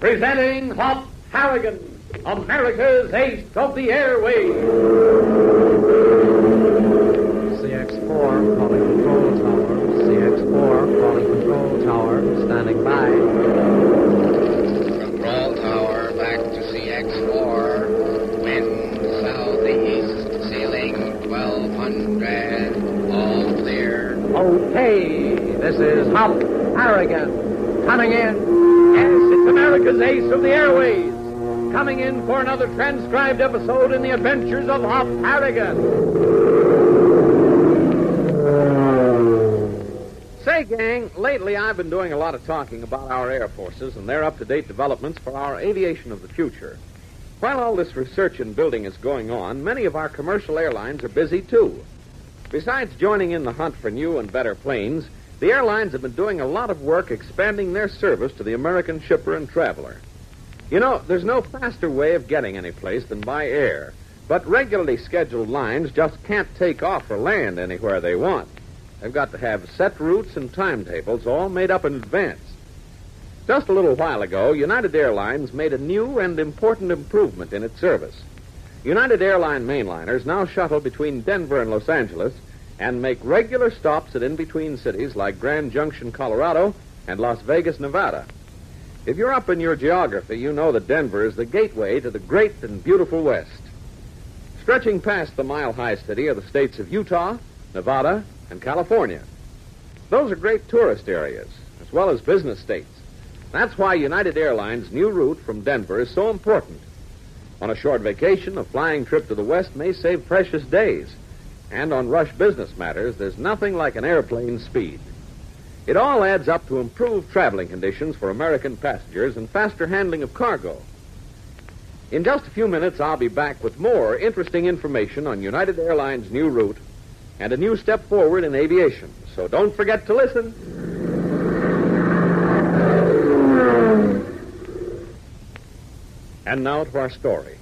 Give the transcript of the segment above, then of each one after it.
Presenting Hop Harrigan, America's ace of the airways. CX4 calling control tower. CX4 calling control tower. Standing by. Control tower back to CX4. Wind southeast, ceiling 1200. All clear. Okay, this is Hop Harrigan coming in. America's ace of the airways. Coming in for another transcribed episode in the adventures of Hop Harrigan. Say, gang, lately I've been doing a lot of talking about our air forces and their up to date developments for our aviation of the future. While all this research and building is going on, many of our commercial airlines are busy too. Besides joining in the hunt for new and better planes, the airlines have been doing a lot of work expanding their service to the American shipper and traveler. You know, there's no faster way of getting any place than by air, but regularly scheduled lines just can't take off or land anywhere they want. They've got to have set routes and timetables all made up in advance. Just a little while ago, United Airlines made a new and important improvement in its service. United Airline mainliners now shuttle between Denver and Los Angeles and make regular stops at in between cities like Grand Junction, Colorado, and Las Vegas, Nevada. If you're up in your geography, you know that Denver is the gateway to the great and beautiful West. Stretching past the mile high city are the states of Utah, Nevada, and California. Those are great tourist areas, as well as business states. That's why United Airlines' new route from Denver is so important. On a short vacation, a flying trip to the West may save precious days. And on rush business matters, there's nothing like an airplane's speed. It all adds up to improved traveling conditions for American passengers and faster handling of cargo. In just a few minutes, I'll be back with more interesting information on United Airlines' new route and a new step forward in aviation. So don't forget to listen. And now to our story.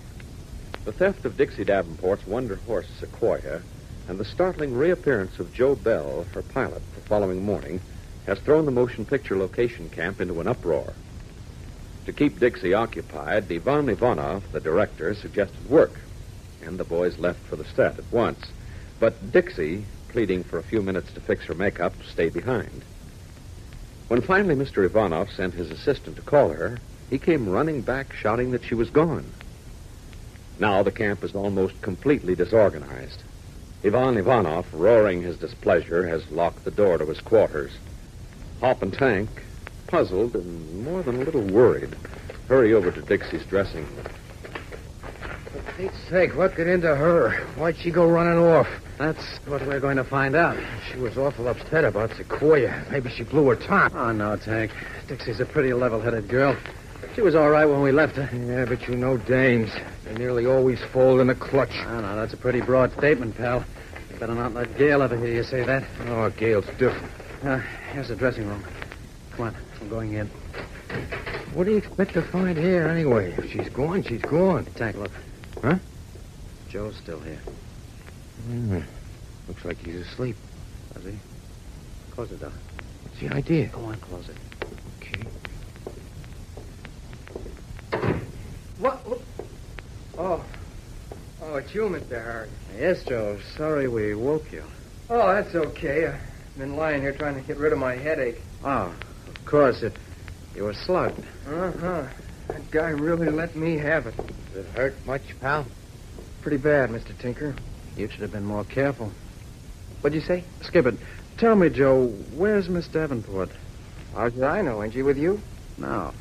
The theft of Dixie Davenport's Wonder Horse Sequoia and the startling reappearance of Joe Bell, her pilot, the following morning has thrown the motion picture location camp into an uproar. To keep Dixie occupied, Ivan Ivanov, the director, suggested work, and the boys left for the set at once. But Dixie, pleading for a few minutes to fix her makeup, stayed behind. When finally Mr. Ivanov sent his assistant to call her, he came running back shouting that she was gone. Now the camp is almost completely disorganized. Ivan Ivanov, roaring his displeasure, has locked the door to his quarters. Hop and Tank, puzzled and more than a little worried, hurry over to Dixie's dressing room. For Pete's sake, what got into her? Why'd she go running off? That's what we're going to find out. She was awful upset about Sequoia. Maybe she blew her top. Oh, no, Tank. Dixie's a pretty level headed girl. She was all right when we left her. Yeah, but you know dames. They nearly always fold in a clutch. I know, that's a pretty broad statement, pal. You better not let Gail ever hear you say that. Oh, Gail's different. Uh, here's the dressing room. Come on, I'm going in. What do you expect to find here anyway? If she's gone, she's gone. Tank, look. Huh? Joe's still here. Hmm. Looks like he's asleep. Does he? Close the door. What's the idea? Go on, close it. What? Oh. Oh, it's you, Mr. Harrigan. Yes, Joe. Sorry we woke you. Oh, that's okay. I've been lying here trying to get rid of my headache. Oh, of course. It, you were slugged. Uh-huh. That guy really let me have it. Does it hurt much, pal? Pretty bad, Mr. Tinker. You should have been more careful. What'd you say? Skip it. Tell me, Joe, where's Miss Davenport? How should I know? Ain't she with you? No.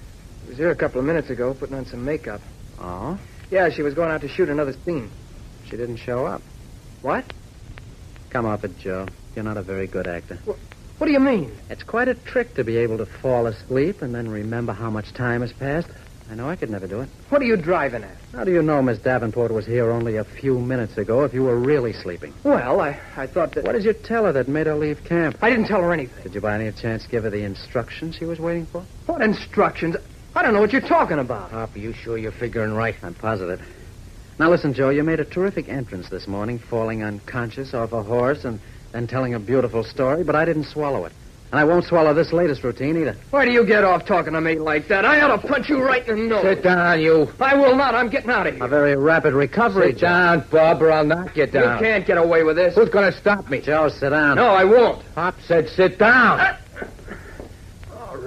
Was here a couple of minutes ago putting on some makeup. Oh? Yeah, she was going out to shoot another scene. She didn't show up. What? Come off it, Joe. You're not a very good actor. What do you mean? It's quite a trick to be able to fall asleep and then remember how much time has passed. I know I could never do it. What are you driving at? How do you know Miss Davenport was here only a few minutes ago if you were really sleeping? Well, I, I thought that. What did you tell her that made her leave camp? I didn't tell her anything. Did you by any chance give her the instructions she was waiting for? What instructions? I don't know what you're talking about. Hop, are you sure you're figuring right? I'm positive. Now listen, Joe, you made a terrific entrance this morning, falling unconscious off a horse and then telling a beautiful story, but I didn't swallow it. And I won't swallow this latest routine either. Why do you get off talking to me like that? I ought to punch you right in the nose. Sit down, you. I will not. I'm getting out of here. A very rapid recovery, Sit Joe. down, Bob, or I'll knock you down. You can't get away with this. Who's going to stop me? Joe, sit down. No, I won't. Hop said sit down. All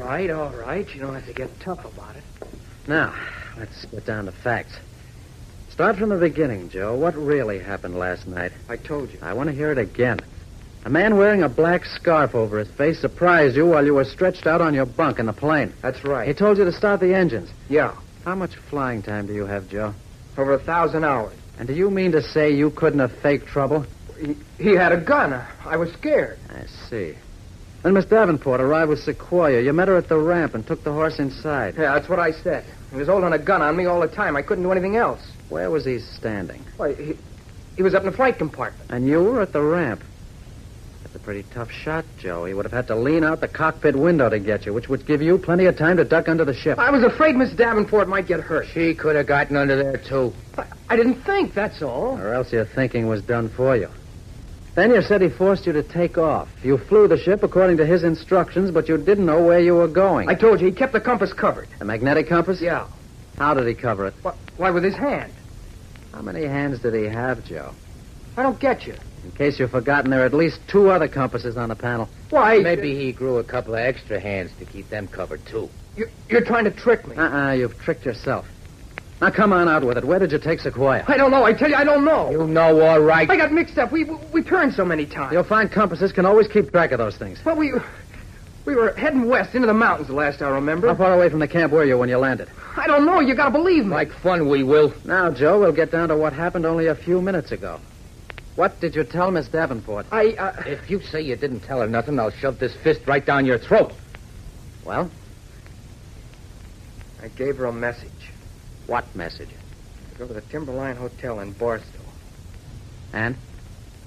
right, all right. You don't have to get tough about it. Now, let's get down to facts. Start from the beginning, Joe. What really happened last night? I told you. I want to hear it again. A man wearing a black scarf over his face surprised you while you were stretched out on your bunk in the plane. That's right. He told you to start the engines. Yeah. How much flying time do you have, Joe? Over a thousand hours. And do you mean to say you couldn't have faked trouble? He, he had a gun. I was scared. I see. Then Miss Davenport arrived with Sequoia. You met her at the ramp and took the horse inside. Yeah, that's what I said. He was holding a gun on me all the time. I couldn't do anything else. Where was he standing? Why, he, he was up in the flight compartment. And you were at the ramp. That's a pretty tough shot, Joe. He would have had to lean out the cockpit window to get you, which would give you plenty of time to duck under the ship. I was afraid Miss Davenport might get hurt. She could have gotten under there, too. I, I didn't think, that's all. Or else your thinking was done for you. Then you said he forced you to take off. You flew the ship according to his instructions, but you didn't know where you were going. I told you, he kept the compass covered. The magnetic compass? Yeah. How did he cover it? Why, why with his hand? How many hands did he have, Joe? I don't get you. In case you've forgotten, there are at least two other compasses on the panel. Why? Maybe he grew a couple of extra hands to keep them covered, too. You, you're trying to trick me. Uh-uh, you've tricked yourself. Now come on out with it. Where did you take Sequoia? I don't know. I tell you, I don't know. You know all right. I got mixed up. We we turned so many times. You'll find compasses can always keep track of those things. Well, we we were heading west into the mountains the last I remember. How far away from the camp were you when you landed? I don't know. You gotta believe me. Like fun, we will. Now, Joe, we'll get down to what happened only a few minutes ago. What did you tell Miss Davenport? I uh, If you say you didn't tell her nothing, I'll shove this fist right down your throat. Well, I gave her a message. What message? Go to the Timberline Hotel in Barstow. And?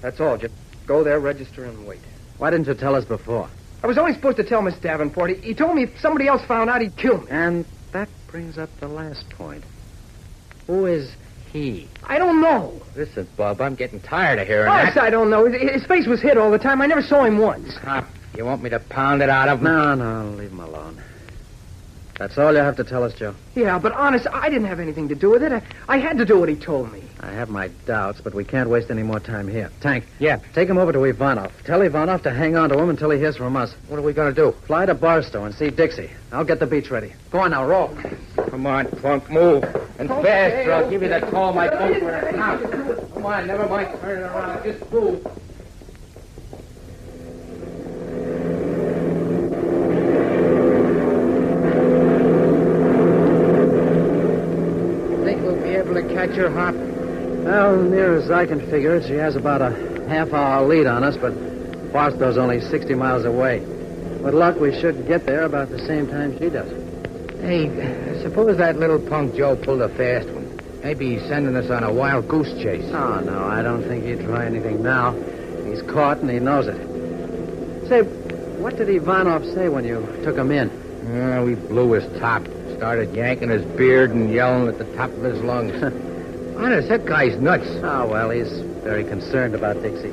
That's all. Just go there, register, and wait. Why didn't you tell us before? I was only supposed to tell Miss Davenport. He, he told me if somebody else found out, he'd kill me. And that brings up the last point. Who is he? I don't know. Listen, Bob, I'm getting tired of hearing Honest, that. I don't know. His, his face was hit all the time. I never saw him once. Huh? You want me to pound it out of him? No, no, leave him alone. That's all you have to tell us, Joe. Yeah, but honest, I didn't have anything to do with it. I, I had to do what he told me. I have my doubts, but we can't waste any more time here. Tank. Yeah. Take him over to Ivanov. Tell Ivanov to hang on to him until he hears from us. What are we going to do? Fly to Barstow and see Dixie. I'll get the Beech ready. Go on now, roll. Come on, Punk, move. And Okay, fast, or I'll give you the call my No, boat you- out. Come on, never mind turning around. Just move. Think we'll be to Hop? Well, near as I can figure it, she has about a half hour lead on us, but Barstow's only 60 miles away. With luck, we should get there about the same time she does. Hey, suppose that little punk Joe pulled a fast one. Maybe he's sending us on a wild goose chase. Oh, no, I don't think he'd try anything now. He's caught and he knows it. Say, what did Ivanov say when you took him in? Uh, we blew his top. Started yanking his beard and yelling at the top of his lungs. Honest, that guy's nuts. Oh, well, he's very concerned about Dixie.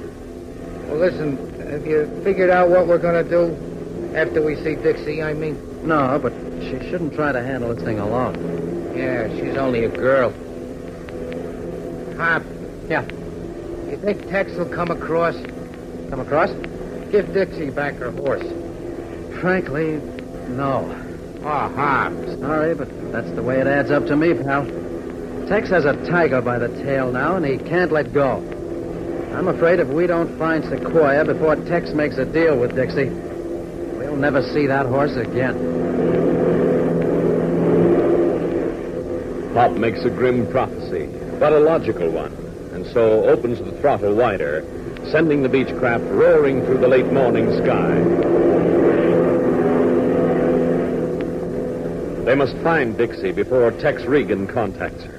Well, listen, have you figured out what we're going to do after we see Dixie, I mean? No, but she shouldn't try to handle this thing alone. Yeah, she's only a girl. Hop. Yeah. You think Tex will come across? Come across? Give Dixie back her horse. Frankly, no. Oh, Hop. Sorry, but that's the way it adds up to me, pal. Tex has a tiger by the tail now, and he can't let go. I'm afraid if we don't find Sequoia before Tex makes a deal with Dixie, we'll never see that horse again. Hop makes a grim prophecy, but a logical one, and so opens the throttle wider, sending the Beechcraft roaring through the late morning sky. They must find Dixie before Tex Regan contacts her.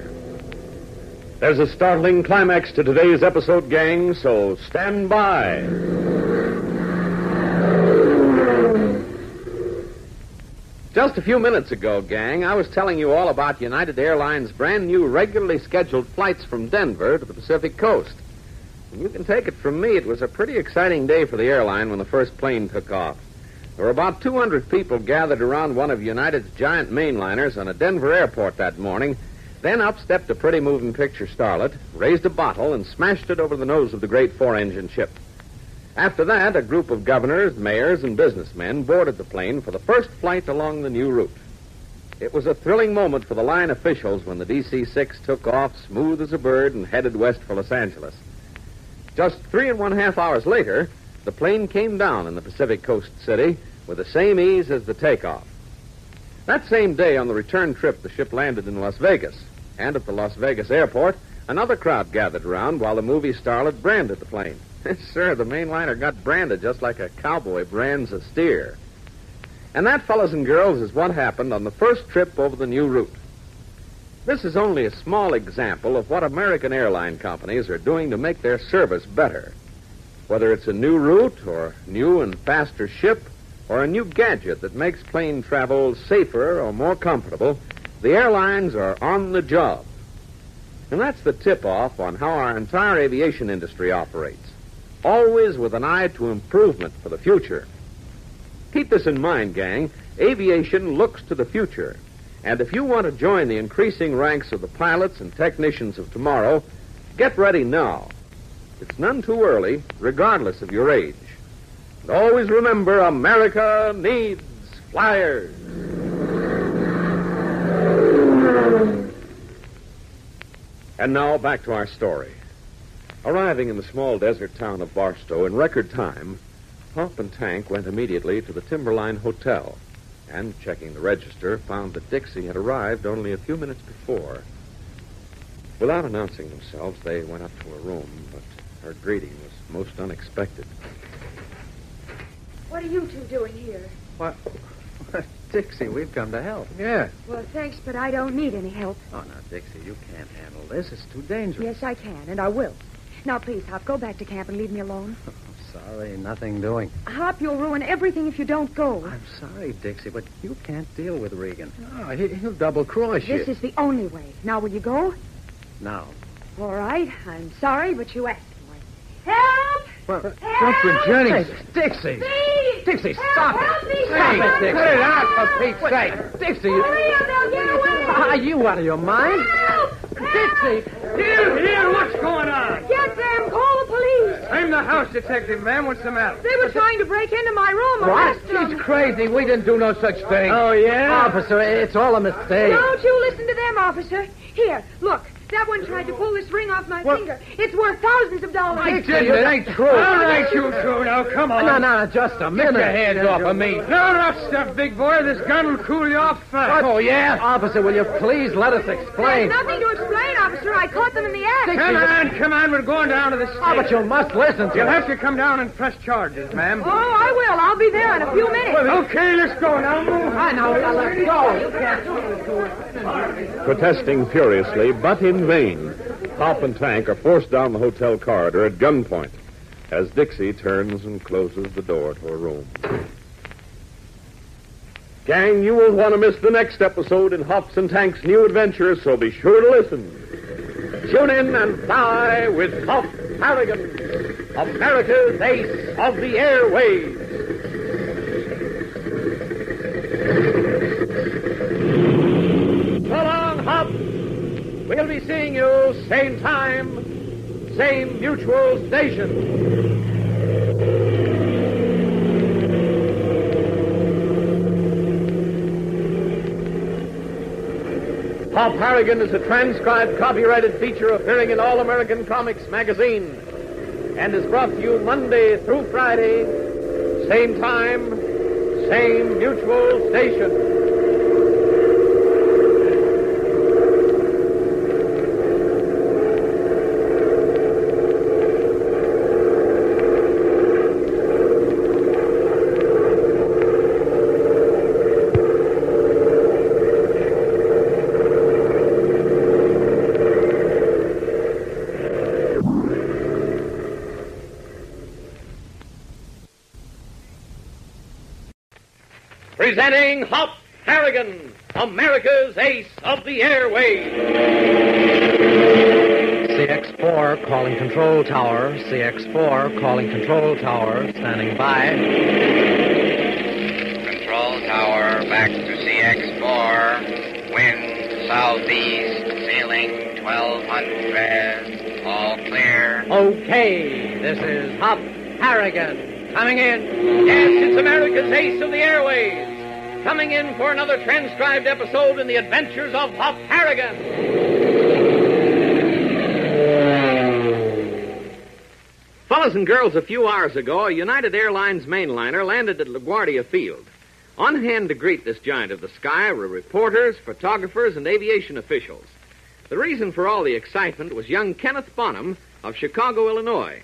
There's a startling climax to today's episode, gang, so stand by. Just a few minutes ago, gang, I was telling you all about United Airlines' brand new regularly scheduled flights from Denver to the Pacific coast. And you can take it from me, it was a pretty exciting day for the airline when the first plane took off. There were about 200 people gathered around one of United's giant mainliners on a Denver airport that morning. Then up stepped a pretty moving picture starlet, raised a bottle, and smashed it over the nose of the great four engine ship. After that, a group of governors, mayors, and businessmen boarded the plane for the first flight along the new route. It was a thrilling moment for the line officials when the DC 6 took off smooth as a bird and headed west for Los Angeles. Just three and one half hours later, the plane came down in the Pacific Coast city with the same ease as the takeoff. That same day on the return trip, the ship landed in Las Vegas. And at the Las Vegas airport, another crowd gathered around while the movie starlet branded the plane. sir, the mainliner got branded just like a cowboy brands a steer. And that, fellows and girls, is what happened on the first trip over the new route. This is only a small example of what American airline companies are doing to make their service better. Whether it's a new route, or new and faster ship, or a new gadget that makes plane travel safer or more comfortable, the airlines are on the job. And that's the tip off on how our entire aviation industry operates, always with an eye to improvement for the future. Keep this in mind, gang. Aviation looks to the future. And if you want to join the increasing ranks of the pilots and technicians of tomorrow, get ready now. It's none too early, regardless of your age. And always remember America needs flyers. And now back to our story. Arriving in the small desert town of Barstow in record time, Hop and Tank went immediately to the Timberline Hotel and, checking the register, found that Dixie had arrived only a few minutes before. Without announcing themselves, they went up to her room, but her greeting was most unexpected. What are you two doing here? What? Dixie, we've come to help. Yeah. Well, thanks, but I don't need any help. Oh, now, Dixie, you can't handle this. It's too dangerous. Yes, I can, and I will. Now, please, Hop, go back to camp and leave me alone. Sorry, nothing doing. Hop, you'll ruin everything if you don't go. I'm sorry, Dixie, but you can't deal with Regan. Oh, he, he'll double cross you. This is the only way. Now, will you go? Now. All right. I'm sorry, but you asked for it. Help! Well, Jumping Jenny. Dixie! Please! Dixie, stop Help it! me! Stop Help it! Dixie! Cut it out, for Pete's sake. Dixie, you... Hurry or they'll get away! Are you out of your mind? Help! Dixie! Here, here, what's going on? Get them! Call the police! I'm the house detective, ma'am. What's the matter? They were trying to break into my room. What? Arrest them. She's crazy. We didn't do no such thing. Oh, yeah? Officer, it's all a mistake. Don't you listen to them, officer. Here, look. That one tried to pull this ring off my finger. It's worth thousands of dollars. Dixie, it ain't true. All right, you two. Now, come on. No, no, just a minute. Get your hands off of me. No, no, stuff, big boy. This gun will cool you off fast. Oh, yeah? Officer, will you please let us There's explain? nothing to explain, officer. I caught them in the act. Come on, come on. We're going down to the station. Oh, but you must listen to You'll us. have to come down and press charges, ma'am. Oh, I will. I'll be there in a few minutes. Okay, let's go now. Move. I know, now let's go. Protesting furiously, but in vain, Hop and Tank are forced down the hotel corridor at gunpoint as Dixie turns and closes the door to her room. Gang, you won't want to miss the next episode in Hops and Tank's new adventure, so be sure to listen. Tune in and fly with Hop Harrigan, America's ace of the airways. So long, Hop. We'll be seeing you same time, same mutual station. Hop Harrigan is a transcribed copyrighted feature appearing in All American Comics magazine and is brought to you Monday through Friday, same time, same mutual station. Presenting Hop Harrigan, America's ace of the airways. CX-4 calling control tower. CX-4 calling control tower. Standing by. Control tower back to CX4. wind southeast, sailing 1200, all clear. Okay, this is Hop Harrigan coming in. Yes, it's America's ace of the airways. Coming in for another transcribed episode in the adventures of Hop Harrigan. Fellas and girls, a few hours ago, a United Airlines mainliner landed at LaGuardia Field. On hand to greet this giant of the sky were reporters, photographers, and aviation officials. The reason for all the excitement was young Kenneth Bonham of Chicago, Illinois.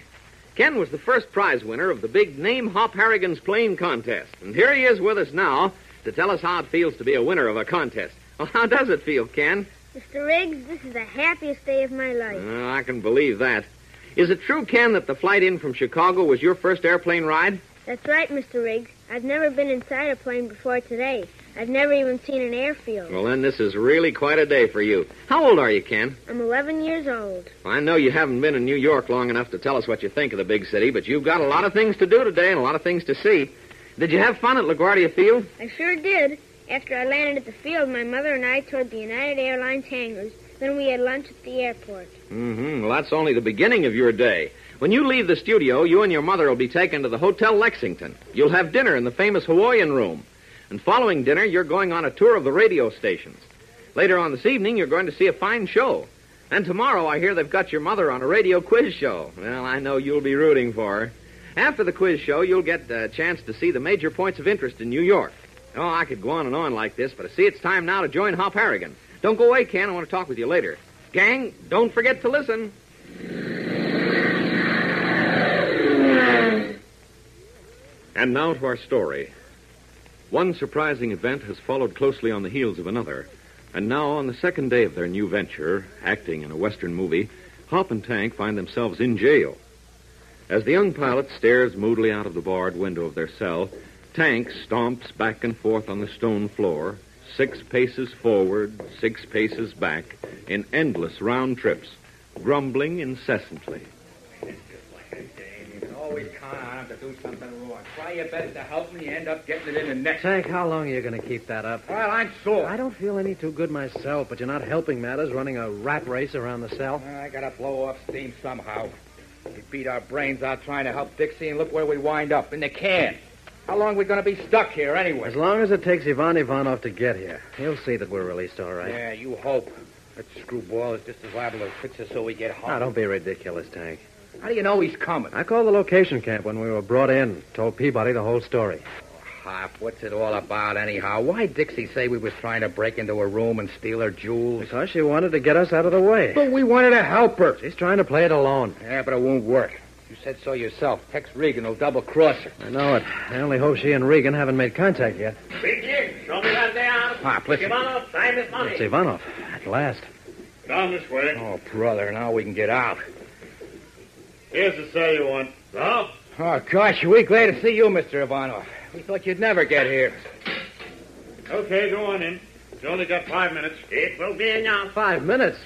Ken was the first prize winner of the big Name Hop Harrigan's plane contest. And here he is with us now to tell us how it feels to be a winner of a contest. Well, how does it feel, Ken? Mr. Riggs, this is the happiest day of my life. Oh, I can believe that. Is it true, Ken, that the flight in from Chicago was your first airplane ride? That's right, Mr. Riggs. I've never been inside a plane before today. I've never even seen an airfield. Well, then this is really quite a day for you. How old are you, Ken? I'm 11 years old. I know you haven't been in New York long enough to tell us what you think of the big city, but you've got a lot of things to do today and a lot of things to see. Did you have fun at LaGuardia Field? I sure did. After I landed at the field, my mother and I toured the United Airlines hangars. Then we had lunch at the airport. Mm-hmm. Well, that's only the beginning of your day. When you leave the studio, you and your mother will be taken to the Hotel Lexington. You'll have dinner in the famous Hawaiian room. And following dinner, you're going on a tour of the radio stations. Later on this evening, you're going to see a fine show. And tomorrow, I hear they've got your mother on a radio quiz show. Well, I know you'll be rooting for her. After the quiz show, you'll get a chance to see the major points of interest in New York. Oh, I could go on and on like this, but I see it's time now to join Hop Harrigan. Don't go away, Ken. I want to talk with you later. Gang, don't forget to listen. And now to our story. One surprising event has followed closely on the heels of another. And now, on the second day of their new venture, acting in a Western movie, Hop and Tank find themselves in jail. As the young pilot stares moodily out of the barred window of their cell, Tank stomps back and forth on the stone floor, six paces forward, six paces back, in endless round trips, grumbling incessantly. You can always count on him to do something wrong. Try your best to help me, you end up getting it in the neck. Tank, how long are you going to keep that up? Well, I'm sore. I don't feel any too good myself, but you're not helping matters running a rat race around the cell. I gotta blow off steam somehow. We beat our brains out trying to help Dixie, and look where we wind up in the can. How long are we gonna be stuck here anyway? As long as it takes Ivan Ivanov to get here, he'll see that we're released all right. Yeah, you hope. That screwball is just as liable to fix us so we get home. Now, don't be ridiculous, Tank. How do you know he's coming? I called the location camp when we were brought in, told Peabody the whole story. Hop, what's it all about anyhow? Why Dixie say we was trying to break into her room and steal her jewels? Because she wanted to get us out of the way. But we wanted to help her. She's trying to play it alone. Yeah, but it won't work. You said so yourself. Tex Regan will double cross her. I know it. I only hope she and Regan haven't made contact yet. Begin. Show me that they are. Hop, listen. Ivanov, time is money. It's Ivanov. At last. Down this way. Oh, brother, now we can get out. Here's the cell you want. So? Oh, gosh, we glad to see you, Mr. Ivanov. We thought you'd never get here. Okay, go on in. You only got five minutes. It will be enough. Five minutes.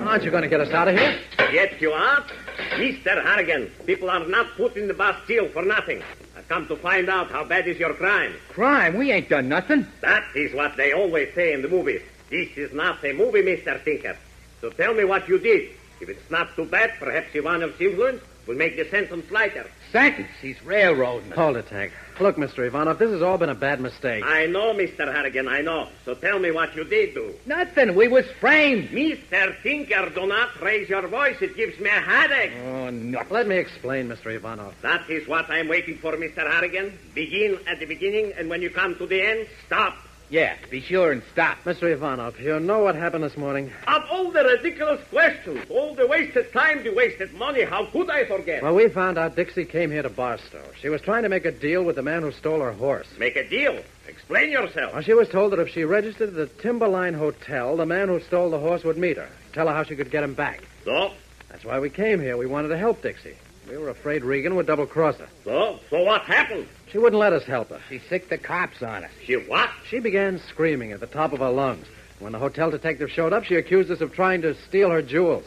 Aren't you going to get us out of here? Yes, you are. Mr. Harrigan, people are not put in the Bastille for nothing. I've come to find out how bad is your crime. Crime? We ain't done nothing. That is what they always say in the movies. This is not a movie, Mr. Tinker. So tell me what you did. If it's not too bad, perhaps Ivanov's influence will make the sentence lighter. Sentence? He's railroading. Hold it, Tank. Look, Mr. Ivanov, this has all been a bad mistake. I know, Mr. Harrigan, I know. So tell me what you did do. Nothing. We was framed. Mr. Tinker, do not raise your voice. It gives me a headache. Oh, no. Let me explain, Mr. Ivanov. That is what I'm waiting for, Mr. Harrigan. Begin at the beginning, and when you come to the end, stop. Yeah, be sure and stop. Mr. Ivanov, you know what happened this morning? Of all the ridiculous questions, all the wasted time, the wasted money, how could I forget? Well, we found out Dixie came here to Barstow. She was trying to make a deal with the man who stole her horse. Make a deal. Explain yourself. Well, she was told that if she registered at the Timberline Hotel, the man who stole the horse would meet her. Tell her how she could get him back. So? That's why we came here. We wanted to help Dixie. We were afraid Regan would double cross her. So? So what happened? She wouldn't let us help her. She sicked the cops on us. She what? She began screaming at the top of her lungs. When the hotel detective showed up, she accused us of trying to steal her jewels.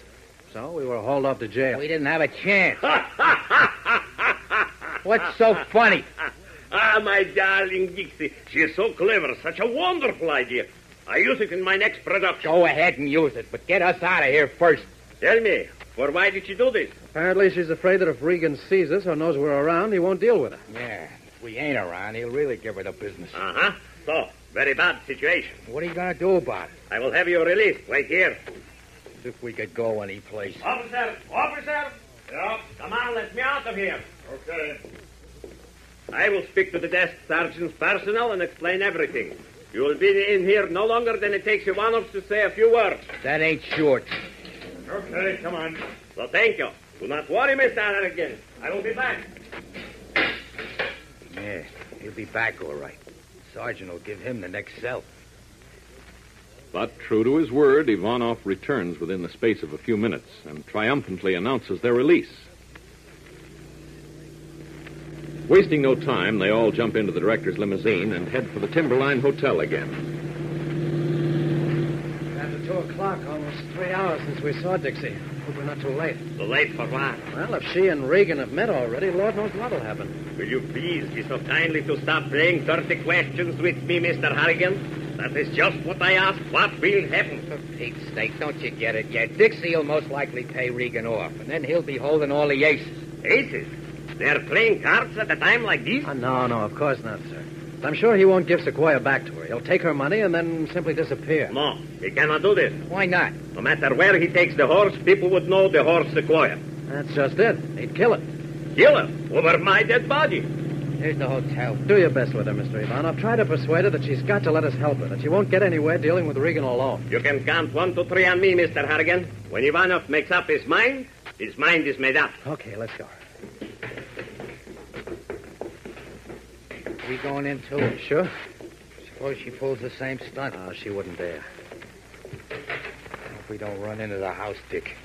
So we were hauled off to jail. We didn't have a chance. What's so funny? Ah, my darling Dixie. She is so clever. Such a wonderful idea. I use it in my next production. Go ahead and use it, but get us out of here first. Tell me, for why did she do this? Apparently, she's afraid that if Regan sees us or knows we're around, he won't deal with her. Yeah, we ain't around, he'll really give her the business. Uh-huh. So, very bad situation. What are you going to do about it? I will have you released right here. As if we could go any place. Officer! Officer! Yeah? Come on, let me out of here. Okay. I will speak to the desk sergeant's personnel and explain everything. You will be in here no longer than it takes Ivanov to say a few words. That ain't short. Okay, come on. So thank you. Do not worry, Mr. Harrigan. I will be back. Yeah, he'll be back all right. Sergeant will give him the next cell. But true to his word, Ivanov returns within the space of a few minutes and triumphantly announces their release. Wasting no time, they all jump into the director's limousine and head for the Timberline Hotel again. After two o'clock, almost three hours since we saw Dixie. Hope we're not too late. Too late for what? Well, if she and Regan have met already, Lord knows what'll happen. Will you please be so kindly to stop playing dirty questions with me, Mr. Harrigan? That is just what I ask. What will happen? For Pete's sake, don't you get it yet? Dixie'll most likely pay Regan off, and then he'll be holding all the aces. Aces? They're playing cards at a time like this? Oh, ah, no, no, of course not, sir. I'm sure he won't give Sequoia back to her. He'll take her money and then simply disappear. No, he cannot do this. Why not? No matter where he takes the horse, people would know the horse Sequoia. That's just it. He'd kill it. Kill her over my dead body. Here's the hotel. Do your best with her, Mr. Ivanov. Try to persuade her that she's got to let us help her, that she won't get anywhere dealing with Regan alone. You can count one, two, three on me, Mr. Harrigan. When Ivanov makes up his mind, his mind is made up. Okay, let's go. We going in too? Sure? Suppose she pulls the same stunt. Oh, she wouldn't dare. Hope we don't run into the house, Dick.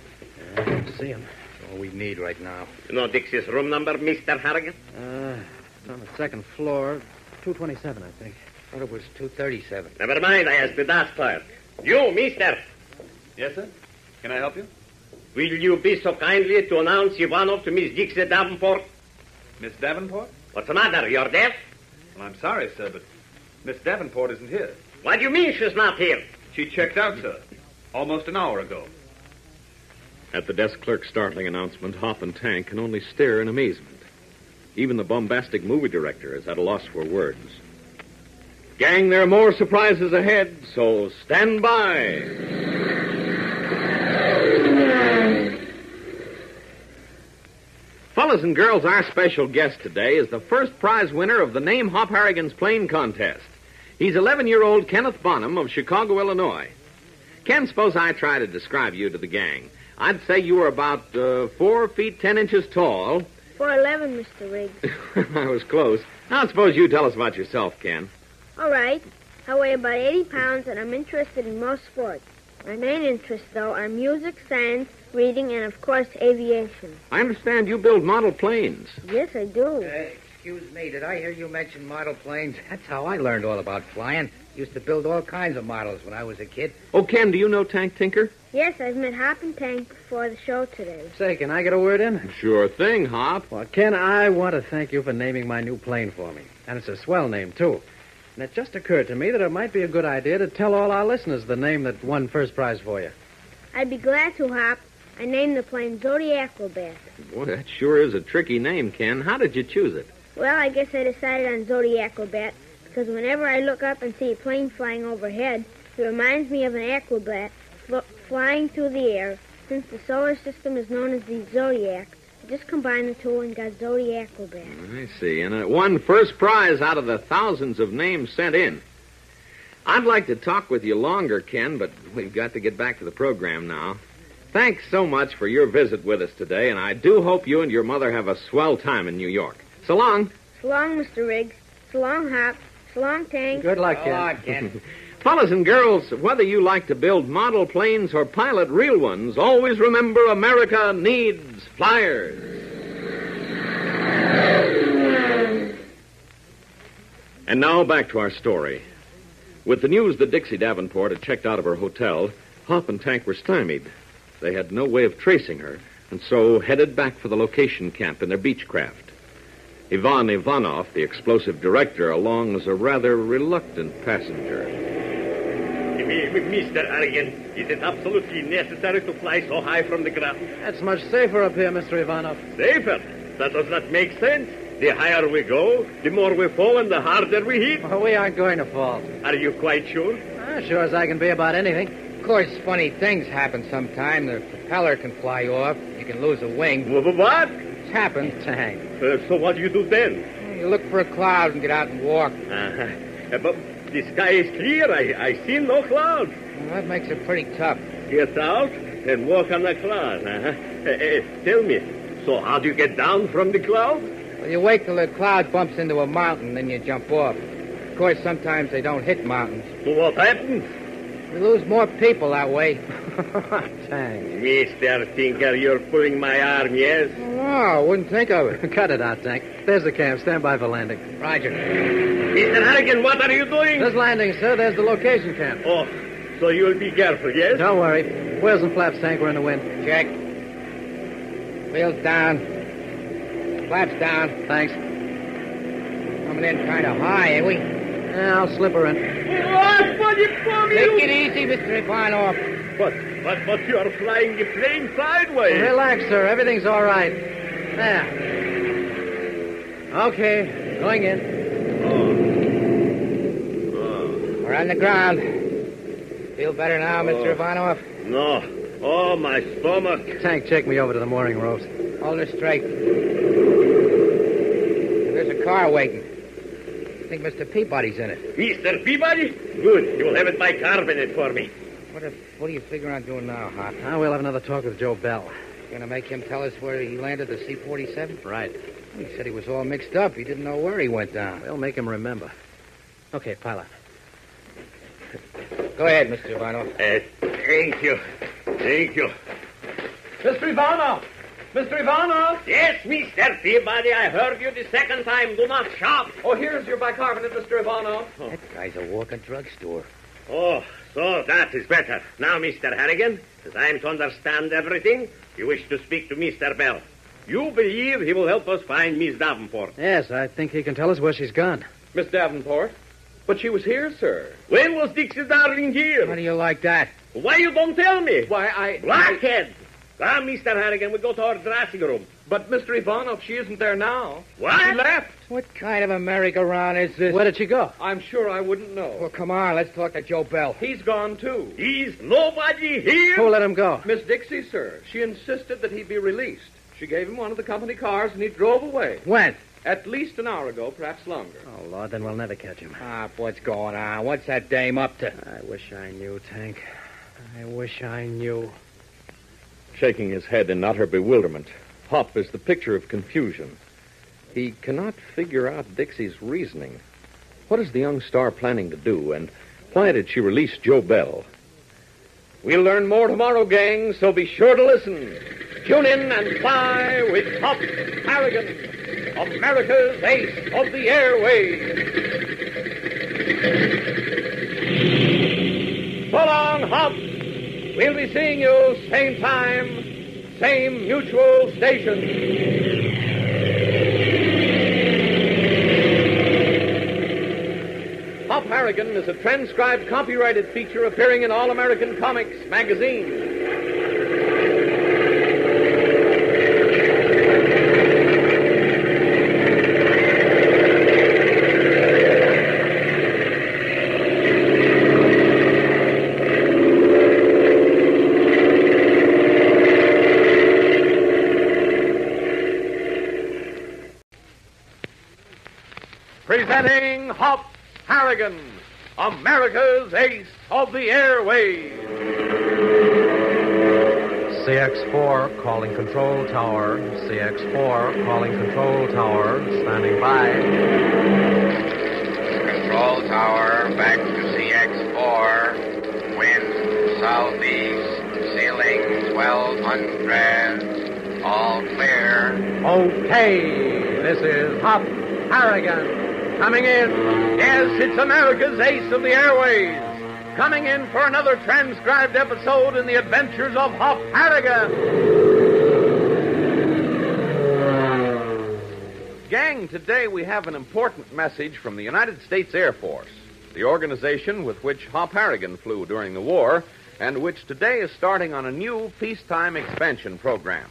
I don't see him. That's all we need right now. You know Dixie's room number, Mr. Harrigan? Uh, it's on the second floor. 227, I think. thought it was 237. Never mind, I asked the desk clerk. You, mister, Yes, sir? Can I help you? will you be so kindly to announce Ivanov to Miss Dixie Davenport? Miss Davenport? What's the matter? You're deaf? Well, I'm sorry, sir, but Miss Davenport isn't here. What do you mean she's not here? She checked out, sir, almost an hour ago. At the desk clerk's startling announcement, Hop and Tank can only stare in amazement. Even the bombastic movie director is at a loss for words. Gang, there are more surprises ahead, so stand by. Fellas and girls, our special guest today is the first prize winner of the Name Hop Harrigan's Plane Contest. He's 11 year old Kenneth Bonham of Chicago, Illinois. Ken, suppose I try to describe you to the gang. I'd say you were about uh, four feet ten inches tall. 411, Mr. Riggs. I was close. Now, suppose you tell us about yourself, Ken. All right. I weigh about 80 pounds, and I'm interested in most sports. My main interests, though, are music, science, reading, and, of course, aviation. I understand you build model planes. Yes, I do. Uh, excuse me, did I hear you mention model planes? That's how I learned all about flying. Used to build all kinds of models when I was a kid. Oh, Ken, do you know Tank Tinker? Yes, I've met Hop and Tank before the show today. Say, can I get a word in? Sure thing, Hop. Well, Ken, I want to thank you for naming my new plane for me. And it's a swell name, too. And it just occurred to me that it might be a good idea to tell all our listeners the name that won first prize for you. I'd be glad to, Hop. I named the plane Zodiac Acrobat. Boy, that sure is a tricky name, Ken. How did you choose it? Well, I guess I decided on Zodiac Acrobat because whenever I look up and see a plane flying overhead, it reminds me of an acrobat fl- flying through the air. Since the solar system is known as the zodiac, I just combined the two and got Zodiac Acrobat. I see. And uh, it won first prize out of the thousands of names sent in. I'd like to talk with you longer, Ken, but we've got to get back to the program now. Thanks so much for your visit with us today, and I do hope you and your mother have a swell time in New York. So long. So long, Mr. Riggs. So long, Hop. So long, Tank. Good luck, Go Ken. on, Ken. Fellas and girls, whether you like to build model planes or pilot real ones, always remember America needs flyers. And now back to our story. With the news that Dixie Davenport had checked out of her hotel, Hop and Tank were stymied. They had no way of tracing her, and so headed back for the location camp in their Beechcraft. Ivan Ivanov, the explosive director, along as a rather reluctant passenger. Mr. Harrigan, is it absolutely necessary to fly so high from the ground? That's much safer up here, Mr. Ivanov. Safer? That does not make sense. The higher we go, the more we fall and the harder we hit. Well, we aren't going to fall. Are you quite sure? Ah, sure as I can be about anything. Of course, funny things happen sometime. The propeller can fly off. You can lose a wing. What? Happened. Tank. Uh, so what do you do then? You look for a cloud and get out and walk. Uh-huh. Uh, but the sky is clear. I, I see no clouds. Well, that makes it pretty tough. Get out and walk on the cloud. Uh-huh. Uh, uh, tell me, so how do you get down from the cloud? Well, you wait till the cloud bumps into a mountain, then you jump off. Of course, sometimes they don't hit mountains. So what happens? We lose more people that way. Tank. Mr. Tinker, you're pulling my arm, yes? Oh, I wouldn't think of it. Cut it out, Tank. There's the camp. Stand by for landing. Roger. Mr. Harrigan, what are you doing? There's landing, sir. There's the location camp. Oh, so you'll be careful, yes? Don't worry. Wheels and flaps, Tank. We're in the wind. Check. Wheels down. Flaps down. Thanks. Coming in kind of high, ain't we? Yeah, I'll slip her in. What? What you for me? Take it easy, Mr. Ivanov. But, but, but you are flying the plane sideways. Relax, sir. Everything's all right. There. Okay, going in. Oh. We're on the ground. Feel better now, Mr. Oh. Ivanov? No. Oh, my stomach. Tank, check me over to the mooring ropes. Hold her straight. There's a car waiting. I think Mr. Peabody's in it. Mr. Peabody? Good. You will have it bicarbonate for me. What, if, what do you figure on doing now, Hop? Now we'll have another talk with Joe Bell. Gonna make him tell us where he landed the C-47? Right. He said he was all mixed up. He didn't know where he went down. We'll make him remember. Okay, pilot. Go ahead, Mr. Ivanov. Uh, thank you. Thank you. Mr. Ivanov! Mr. Ivanov! Yes, Mr. Peabody, I heard you the second time. Do not shout. Oh, here's your bicarbonate, Mr. Ivanov. Oh. That guy's a walking drugstore. Oh, so that is better. Now, Mr. Harrigan, as I am to understand everything, you wish to speak to Mr. Bell. You believe he will help us find Miss Davenport. Yes, I think he can tell us where she's gone. Miss Davenport? But she was here, sir. When was Dixie Darling How here? do you like that? Why you don't tell me? Why, I... Blockhead! Come, Mr. Harrigan, we go to our dressing room. But, Mr. Ivanov, she isn't there now. What? She left. What kind of a merry-go-round is this? Where did she go? I'm sure I wouldn't know. Well, come on, let's talk to Joe Bell. He's gone, too. He's nobody here? Who let him go? Miss Dixie, sir. She insisted that he be released. She gave him one of the company cars, and he drove away. When? At least an hour ago, perhaps longer. Oh, Lord, then we'll never catch him. Ah, what's going on? What's that dame up to? I wish I knew, Tank. I wish I knew. Shaking his head in utter bewilderment, Hop is the picture of confusion. He cannot figure out Dixie's reasoning. What is the young star planning to do, and why did she release Joe Bell? We'll learn more tomorrow, gang, so be sure to listen. Tune in and fly with Hop Harrigan, America's ace of the airways. So long, Hop. We'll be seeing you same time, same mutual station. Hop Harrigan is a transcribed copyrighted feature appearing in All American Comics magazine. Presenting Hop Harrigan, America's ace of the airways. CX4 calling control tower. CX4 calling control tower. Standing by. Control tower, back to CX4. Wind southeast, ceiling 1200. All clear. Okay, this is Hop Harrigan coming in. Yes, it's America's ace of the airways. Coming in for another transcribed episode in the adventures of Hop Harrigan. Gang, today we have an important message from the United States Air Force. the organization with which Hop Harrigan flew during the war, and which today is starting on a new peacetime expansion program.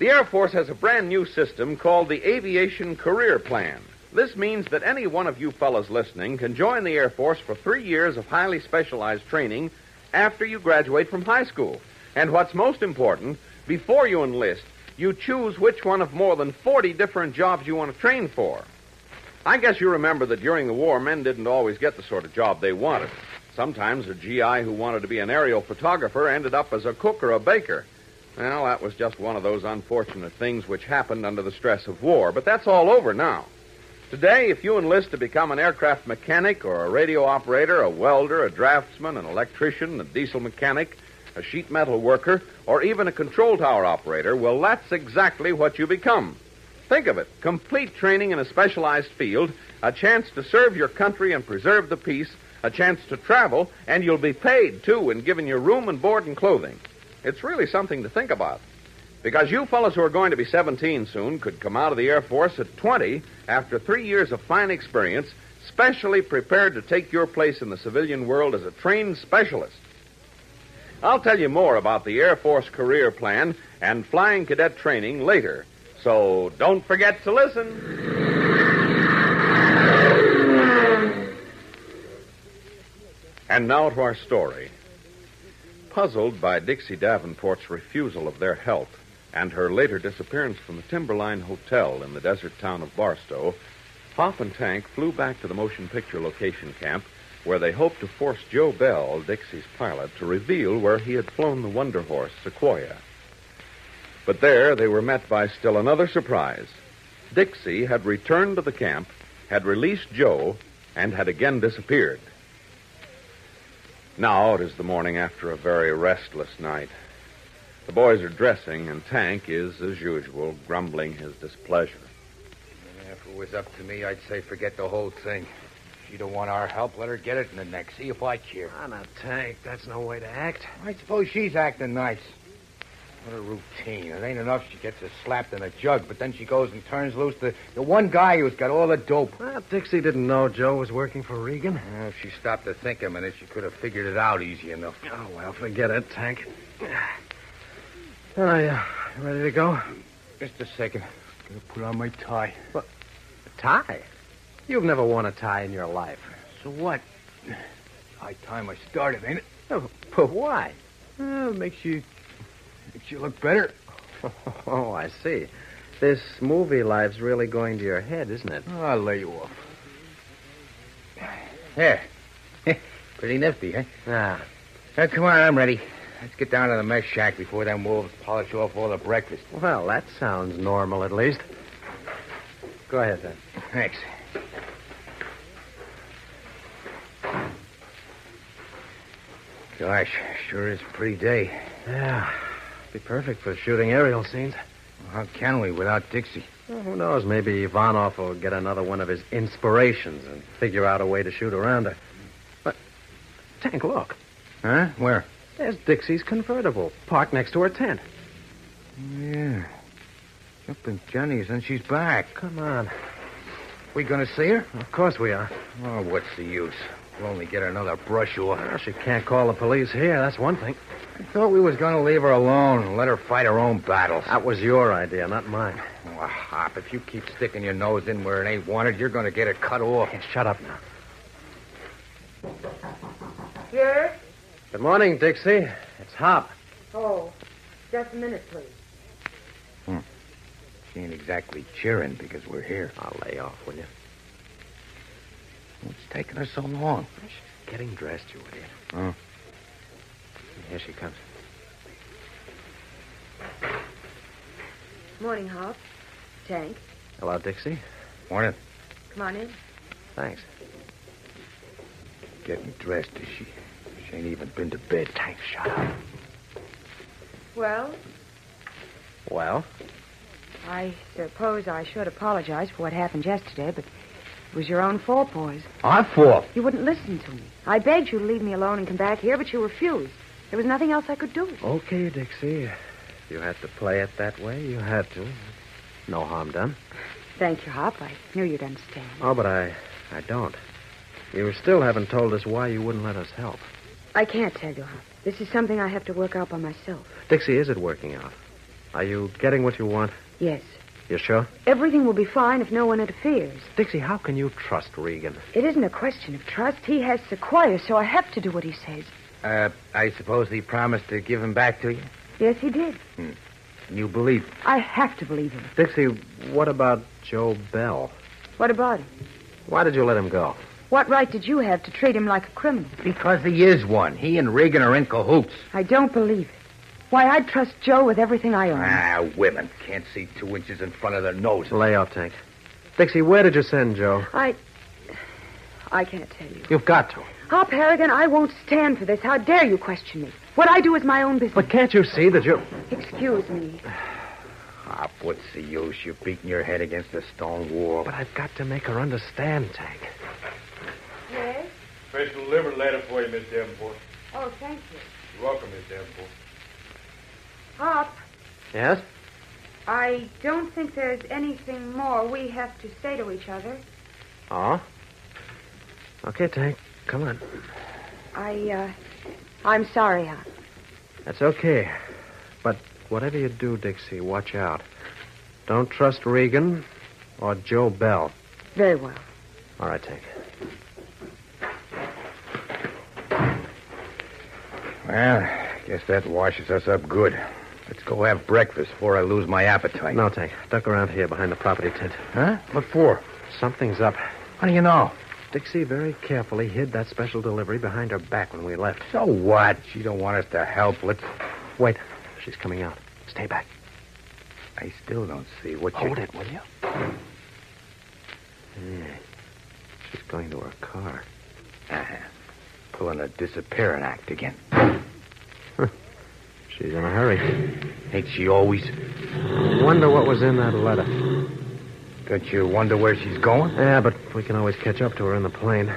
The Air Force has a brand new system called the Aviation Career Plan. This means that any one of you fellows listening can join the Air Force for three years of highly specialized training after you graduate from high school. And what's most important, before you enlist, you choose which one of more than 40 different jobs you want to train for. I guess you remember that during the war, men didn't always get the sort of job they wanted. Sometimes a GI who wanted to be an aerial photographer ended up as a cook or a baker. Well, that was just one of those unfortunate things which happened under the stress of war, but that's all over now. Today, if you enlist to become an aircraft mechanic or a radio operator, a welder, a draftsman, an electrician, a diesel mechanic, a sheet metal worker, or even a control tower operator, well, that's exactly what you become. Think of it complete training in a specialized field, a chance to serve your country and preserve the peace, a chance to travel, and you'll be paid, too, and given your room and board and clothing. It's really something to think about. Because you fellows who are going to be 17 soon could come out of the Air Force at 20 after three years of fine experience, specially prepared to take your place in the civilian world as a trained specialist. I'll tell you more about the Air Force career plan and flying cadet training later. So don't forget to listen. And now to our story. Puzzled by Dixie Davenport's refusal of their help and her later disappearance from the Timberline Hotel in the desert town of Barstow, Hop and Tank flew back to the motion picture location camp where they hoped to force Joe Bell, Dixie's pilot, to reveal where he had flown the Wonder Horse Sequoia. But there they were met by still another surprise. Dixie had returned to the camp, had released Joe, and had again disappeared. Now it is the morning after a very restless night. The boys are dressing, and Tank is, as usual, grumbling his displeasure. If it was up to me, I'd say forget the whole thing. If you don't want our help, let her get it in the neck. See if I care. On a tank, that's no way to act. I suppose she's acting nice. What a routine. It ain't enough she gets us slapped in a jug, but then she goes and turns loose the, the one guy who's got all the dope. Well, Dixie didn't know Joe was working for Regan. Well, if she stopped to think a minute, she could have figured it out easy enough. Oh, well, forget it, Tank. All right, uh, ready to go? Just a second. Gotta put on my tie. What? A tie? You've never worn a tie in your life. So what? High time I started, ain't it? Oh, but why? Well, makes you makes you look better. Oh, I see. This movie life's really going to your head, isn't it? I'll lay you off. There. Pretty nifty, huh? Ah, Now, come on, I'm ready. Let's get down to the mess shack before them wolves polish off all the breakfast. well, that sounds normal, at least. Go ahead, then. Thanks. Gosh, sure is a pretty day. Yeah, be perfect for shooting aerial scenes. How can we without Dixie? Well, who knows? Maybe Ivanov will get another one of his inspirations and figure out a way to shoot around her. But, Tank, look. Huh? Where? There's Dixie's convertible, parked next to her tent. Yeah. Jumping Johnny's, and she's back. Come on. We gonna see her? Of course we are. Oh, what's the use? We'll only get another brush off. Well, she can't call the police here, that's one thing. I thought we was gonna leave her alone and let her fight her own battles. That was your idea, not mine. Oh, Hop, if you keep sticking your nose in where it ain't wanted, you're gonna get it cut off. Hey, shut up now. Yes? Good morning, Dixie. It's Hop. Oh, just a minute, please. Hmm. She ain't exactly cheering because we're here. I'll lay off, will you? What's taking her so long? She's getting dressed, you idiot. Oh. Here she comes. Morning, Hop. Tank, Hello, Dixie. Morning. come on in. Thanks. Getting dressed, is she? She ain't even been to bed. Tank, shut up. Well, Well, I suppose I should apologize for what happened yesterday, but it was your own fault, boys. Our fault. You wouldn't listen to me. I begged you to leave me alone and come back here, but you refused. There was nothing else I could do. okay, Dixie. You had to play it that way, you had to. No harm done. Thank you, Hop. I knew you'd understand. Oh, but I, I don't. You still haven't told us why you wouldn't let us help. I can't tell you, Hop. This is something I have to work out by myself. Dixie, is it working out? Are you getting what you want? Yes. You sure? Everything will be fine if no one interferes. Dixie, how can you trust Regan? It isn't a question of trust. He has Sequoia, so I have to do what he says. Uh, I suppose he promised to give him back to you? Yes, he did. You believe him? I have to believe him. Dixie, what about Joe Bell? What about him? Why did you let him go? What right did you have to treat him like a criminal? Because he is one. He and Regan are in cahoots. I don't believe it. Why, I'd trust Joe with everything I own. Ah, women can't see two inches in front of their noses. Lay off, Tank. Dixie, where did you send Joe? I. I can't tell you. You've got to. Hop Harrigan, I won't stand for this. How dare you question me? What I do is my own business. But can't you see that you. Excuse me. Hop, what's the use? You're beating your head against a stone wall. But I've got to make her understand, Tank. Yes? Special delivery letter for you, Miss Davenport. Oh, thank you. You're welcome, Miss Davenport. Hop, Yes? I don't think there's anything more we have to say to each other. Oh? Okay, Tank. Come on. I, uh, I'm sorry, Hop. That's okay. But whatever you do, Dixie, watch out. Don't trust Regan or Joe Bell. Very well. All right, Tank. Well, guess that washes us up good. Let's go have breakfast before I lose my appetite. No, Tank. Duck around here behind the property tent. Huh? What for? Something's up. How do you know? Dixie very carefully hid that special delivery behind her back when we left. So what? She don't want us to help. Let's. Wait. She's coming out. Stay back. I still don't see what you. Hold it, will you? Yeah. She's going to her car. Uh-huh. Pulling a disappearing act again. She's in a hurry. Ain't she always? Wonder what was in that letter. Don't you wonder where she's going? Yeah, but we can always catch up to her in the plane.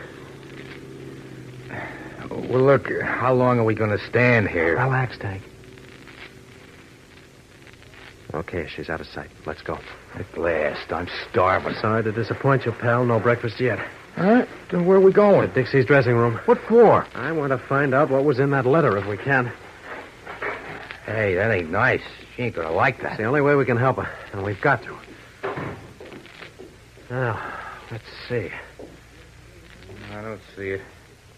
Well, look, how long are we going to stand here? Relax, Tank. Okay, she's out of sight. Let's go. At last, I'm starving. Sorry to disappoint you, pal. No breakfast yet. All right, Then where are we going? To? Dixie's dressing room. What for? I want to find out what was in that letter if we can. Hey, that ain't nice. She ain't going to like that. It's the only way we can help her, and we've got to. Now, let's see. I don't see it.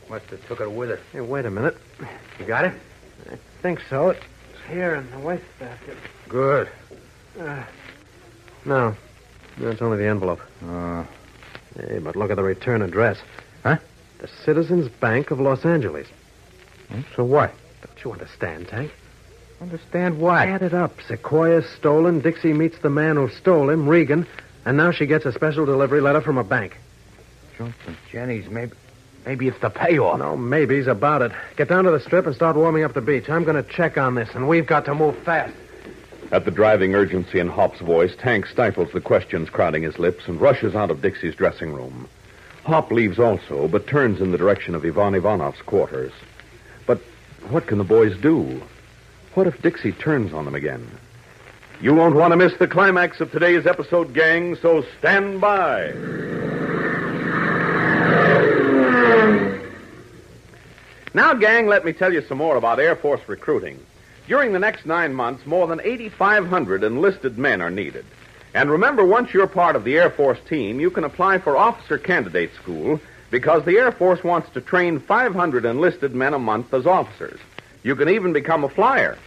Must have took it with her. Hey, wait a minute. You got it? I think so. It's here in the wastebasket. Good. Uh, no. That's only the envelope. Uh, Hey, but look at the return address. Huh? The Citizens Bank of Los Angeles. so what? Don't you understand, Tank? Understand what? Add it up. Sequoia stolen. Dixie meets the man who stole him, Regan. And now she gets a special delivery letter from a bank. Jumping Jenny's, maybe. Maybe it's the payoff. No maybes about it. Get down to the strip and start warming up the Beech. I'm going to check on this, and we've got to move fast. At the driving urgency in Hop's voice, Tank stifles the questions crowding his lips and rushes out of Dixie's dressing room. Hop leaves also, but turns in the direction of Ivan Ivanov's quarters. But what can the boys do? What if Dixie turns on them again? You won't want to miss the climax of today's episode, gang, so stand by. Now, gang, let me tell you some more about Air Force recruiting. During the next nine months, more than 8,500 enlisted men are needed. And remember, once you're part of the Air Force team, you can apply for Officer Candidate School because the Air Force wants to train 500 enlisted men a month as officers. You can even become a flyer.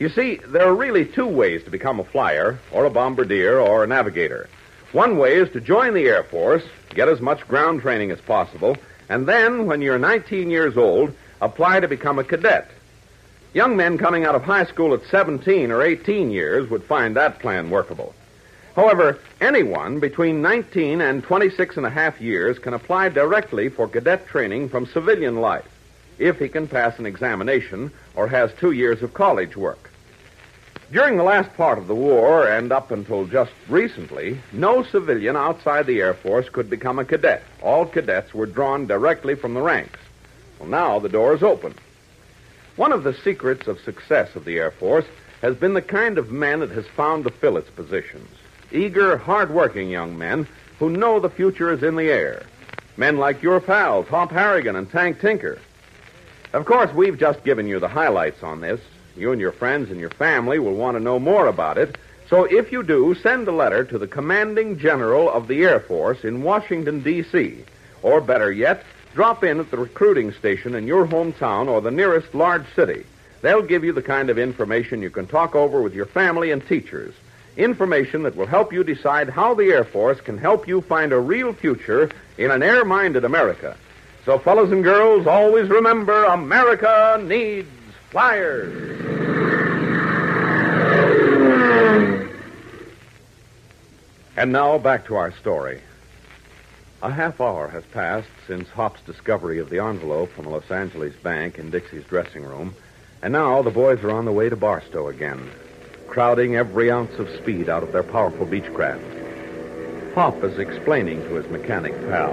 You see, there are really two ways to become a flyer, or a bombardier, or a navigator. One way is to join the Air Force, get as much ground training as possible, and then, when you're 19 years old, apply to become a cadet. Young men coming out of high school at 17 or 18 years would find that plan workable. However, anyone between 19 and 26 and a half years can apply directly for cadet training from civilian life if he can pass an examination or has two years of college work. During the last part of the war and up until just recently, no civilian outside the Air Force could become a cadet. All cadets were drawn directly from the ranks. Well, now the door is open. One of the secrets of success of the Air Force has been the kind of men it has found to fill its positions. Eager, hard-working young men who know the future is in the air. Men like your pals, Hop Harrigan and Tank Tinker. Of course, we've just given you the highlights on this. You and your friends and your family will want to know more about it. So if you do, send a letter to the commanding general of the Air Force in Washington, D.C. Or better yet, drop in at the recruiting station in your hometown or the nearest large city. They'll give you the kind of information you can talk over with your family and teachers. Information that will help you decide how the Air Force can help you find a real future in an air minded America. So, fellows and girls, always remember America needs flyers. And now back to our story. A half hour has passed since Hop's discovery of the envelope from a Los Angeles bank in Dixie's dressing room, and now the boys are on the way to Barstow again, crowding every ounce of speed out of their powerful Beechcraft. Hop is explaining to his mechanic pal.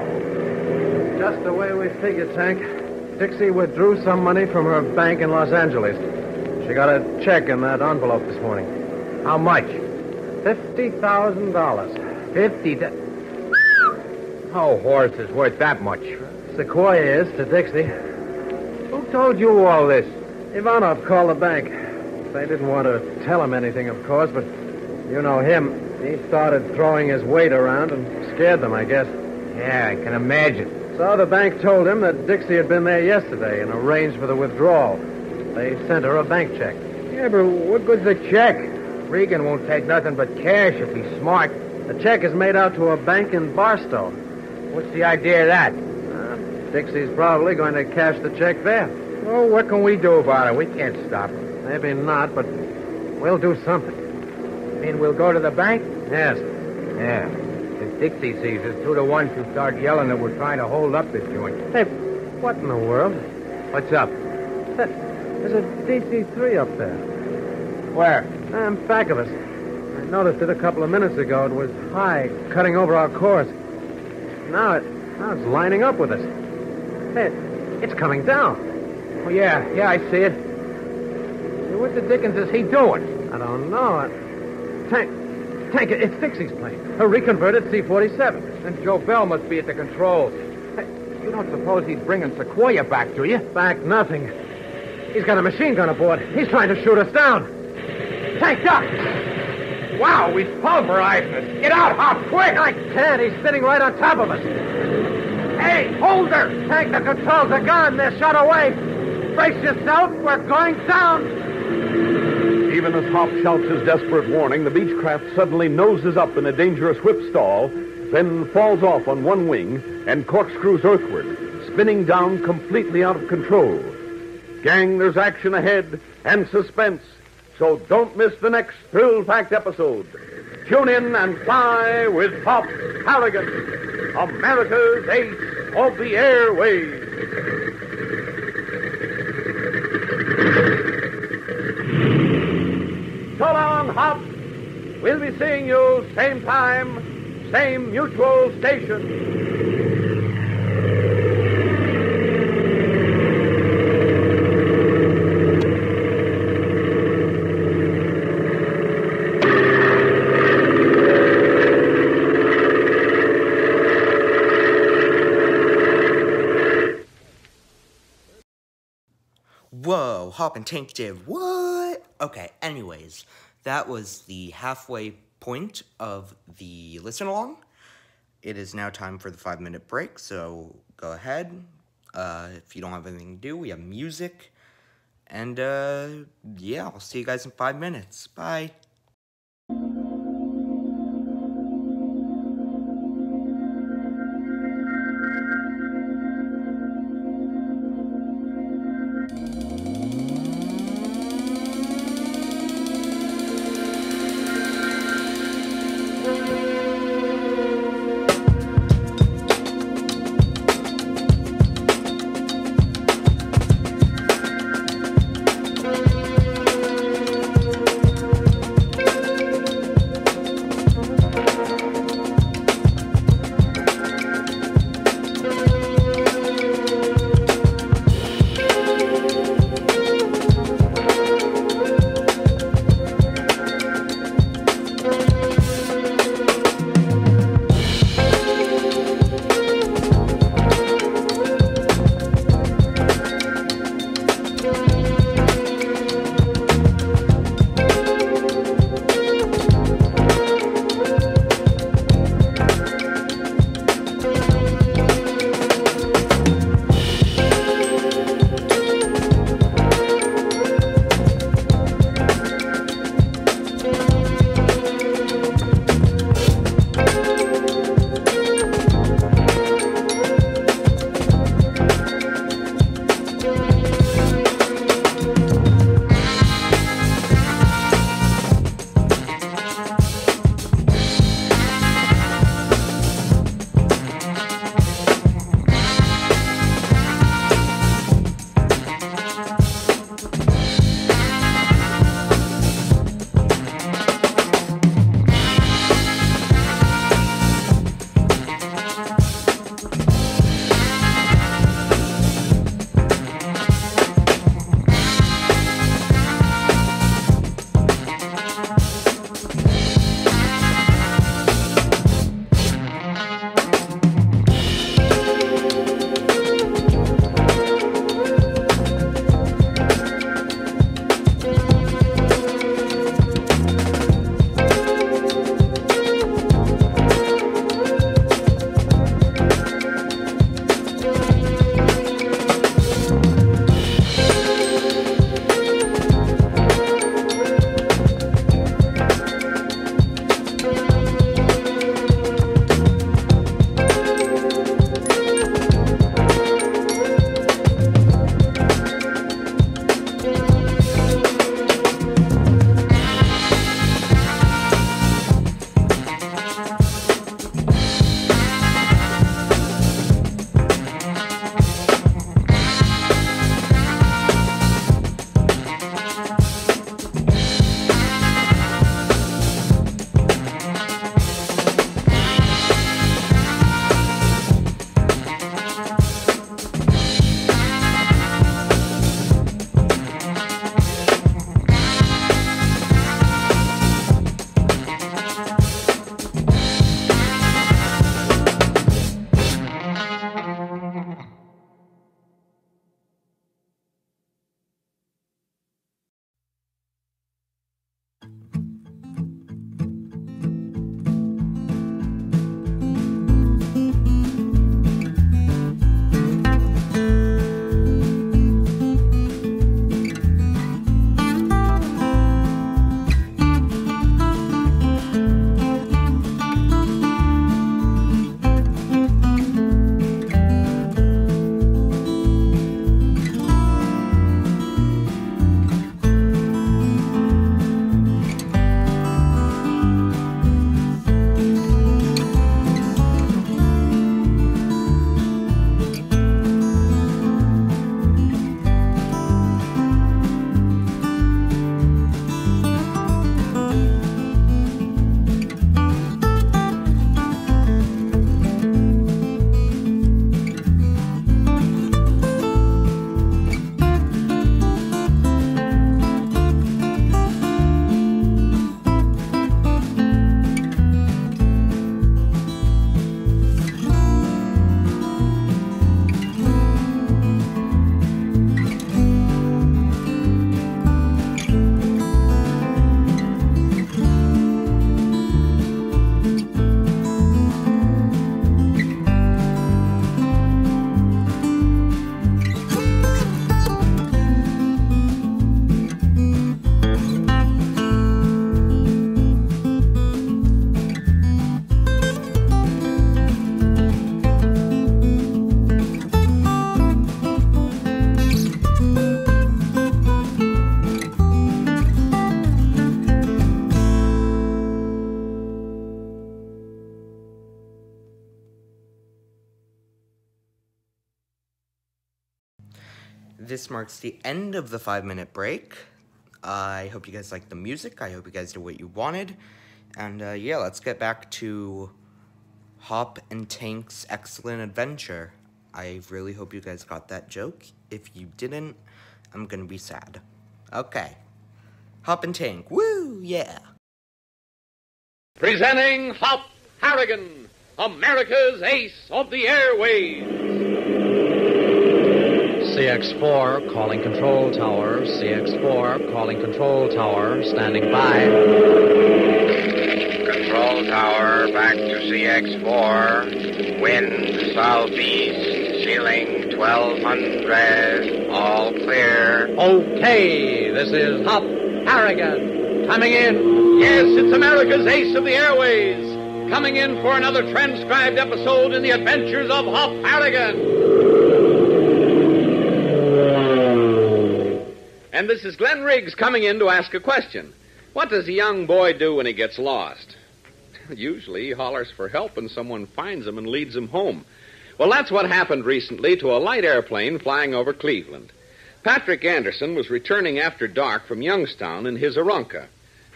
Just the way we figured, Tank. Dixie withdrew some money from her bank in Los Angeles. She got a check in that envelope this morning. How much? Fifty thousand dollars. Fifty. No horse is worth that much. Sequoia is to Dixie. Who told you all this? Ivanov called the bank. They didn't want to tell him anything, of course, but you know him. He started throwing his weight around and scared them, I guess. Yeah, I can imagine. So the bank told him that Dixie had been there yesterday and arranged for the withdrawal. They sent her a bank check. Yeah, but what good's the check? Regan won't take nothing but cash if he's smart. The check is made out to a bank in Barstow. What's the idea of that? Uh, Dixie's probably going to cash the check there. Well, what can we do about it? We can't stop him. Maybe not, but we'll do something. I mean, we'll go to the bank? Yes. Yeah. Dixie sees us, two to one, she'll start yelling that we're trying to hold up this joint. Hey, what in the world? What's up? There's a DC-3 up there. Where? Um, back of us. I noticed it a couple of minutes ago. It was high, cutting over our course. Now it, now it's lining up with us. Hey, it's coming down. Oh, yeah, yeah, I see it. What the dickens is he doing? I don't know. Tank, Tank, it's Dixie's plane. A reconverted C-47. Then Joe Bell must be at the controls. You don't suppose he's bringing Sequoia back, do you? Back nothing. He's got a machine gun aboard. He's trying to shoot us down. Tank, duck! Wow, he's pulverizing us. Get out, Hop, quick! I can't. He's sitting right on top of us. Hey, hold her! Tank, the controls are gone. They're shot away. Brace yourself. We're going down. Even as Hop shouts his desperate warning, the Beechcraft suddenly noses up in a dangerous whip stall, then falls off on one wing and corkscrews earthward, spinning down completely out of control. Gang, there's action ahead and suspense, so don't miss the next thrill-packed episode. Tune in and fly with Hop Harrigan, America's ace of the airways. So long, Hop. We'll be seeing you same time, same mutual station. Whoa, Hop and Tank did what? Okay, anyways, that was the halfway point of the listen along. It is now time for the five minute break, so go ahead. Uh, if you don't have anything to do, we have music. And uh, yeah, I'll see you guys in five minutes. Bye. This marks the end of the five minute break. I hope you guys liked the music. I hope you guys did what you wanted. And uh, yeah, let's get back to Hop and Tank's excellent adventure. I really hope you guys got that joke. If you didn't, I'm gonna be sad. Okay. Hop and Tank, woo, yeah. Presenting Hop Harrigan, America's ace of the airways. CX4 calling control tower. CX4 calling control tower. Standing by. Control tower back to CX4. Wind southeast. Ceiling 1200. All clear. Okay, this is Hop Harrigan. Coming in. Yes, it's America's ace of the airways. Coming in for another transcribed episode in the adventures of Hop Harrigan. And this is Glenn Riggs coming in to ask a question. What does a young boy do when he gets lost? Usually he hollers for help and someone finds him and leads him home. Well, that's what happened recently to a light airplane flying over Cleveland. Patrick Anderson was returning after dark from Youngstown in his Aeronca.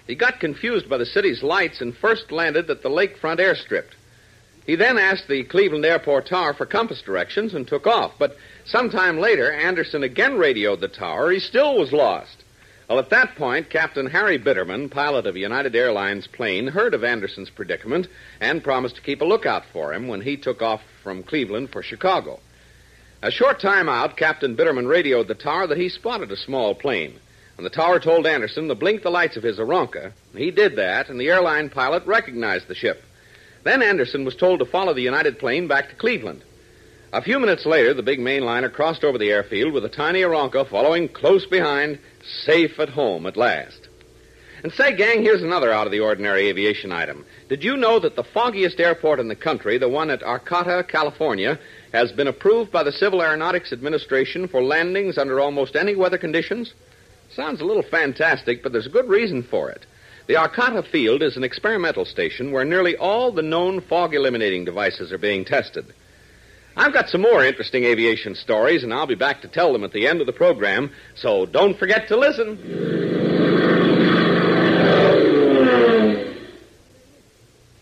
He got confused by the city's lights and first landed at the lakefront airstrip. He then asked the Cleveland Airport Tower for compass directions and took off. But sometime later, Anderson again radioed the tower. He still was lost. Well, at that point, Captain Harry Bitterman, pilot of a United Airlines plane, heard of Anderson's predicament and promised to keep a lookout for him when he took off from Cleveland for Chicago. A short time out, Captain Bitterman radioed the tower that he spotted a small plane. And the tower told Anderson to blink the lights of his Aeronca. He did that, and the airline pilot recognized the ship. Then Anderson was told to follow the United plane back to Cleveland. A few minutes later, the big mainliner crossed over the airfield with a tiny Aeronca following close behind, safe at home at last. And say, gang, here's another out of the ordinary aviation item. Did you know that the foggiest airport in the country, the one at Arcata, California, has been approved by the Civil Aeronautics Administration for landings under almost any weather conditions? Sounds a little fantastic, but there's a good reason for it. The Arcata field is an experimental station where nearly all the known fog eliminating devices are being tested. I've got some more interesting aviation stories, and I'll be back to tell them at the end of the program, so don't forget to listen.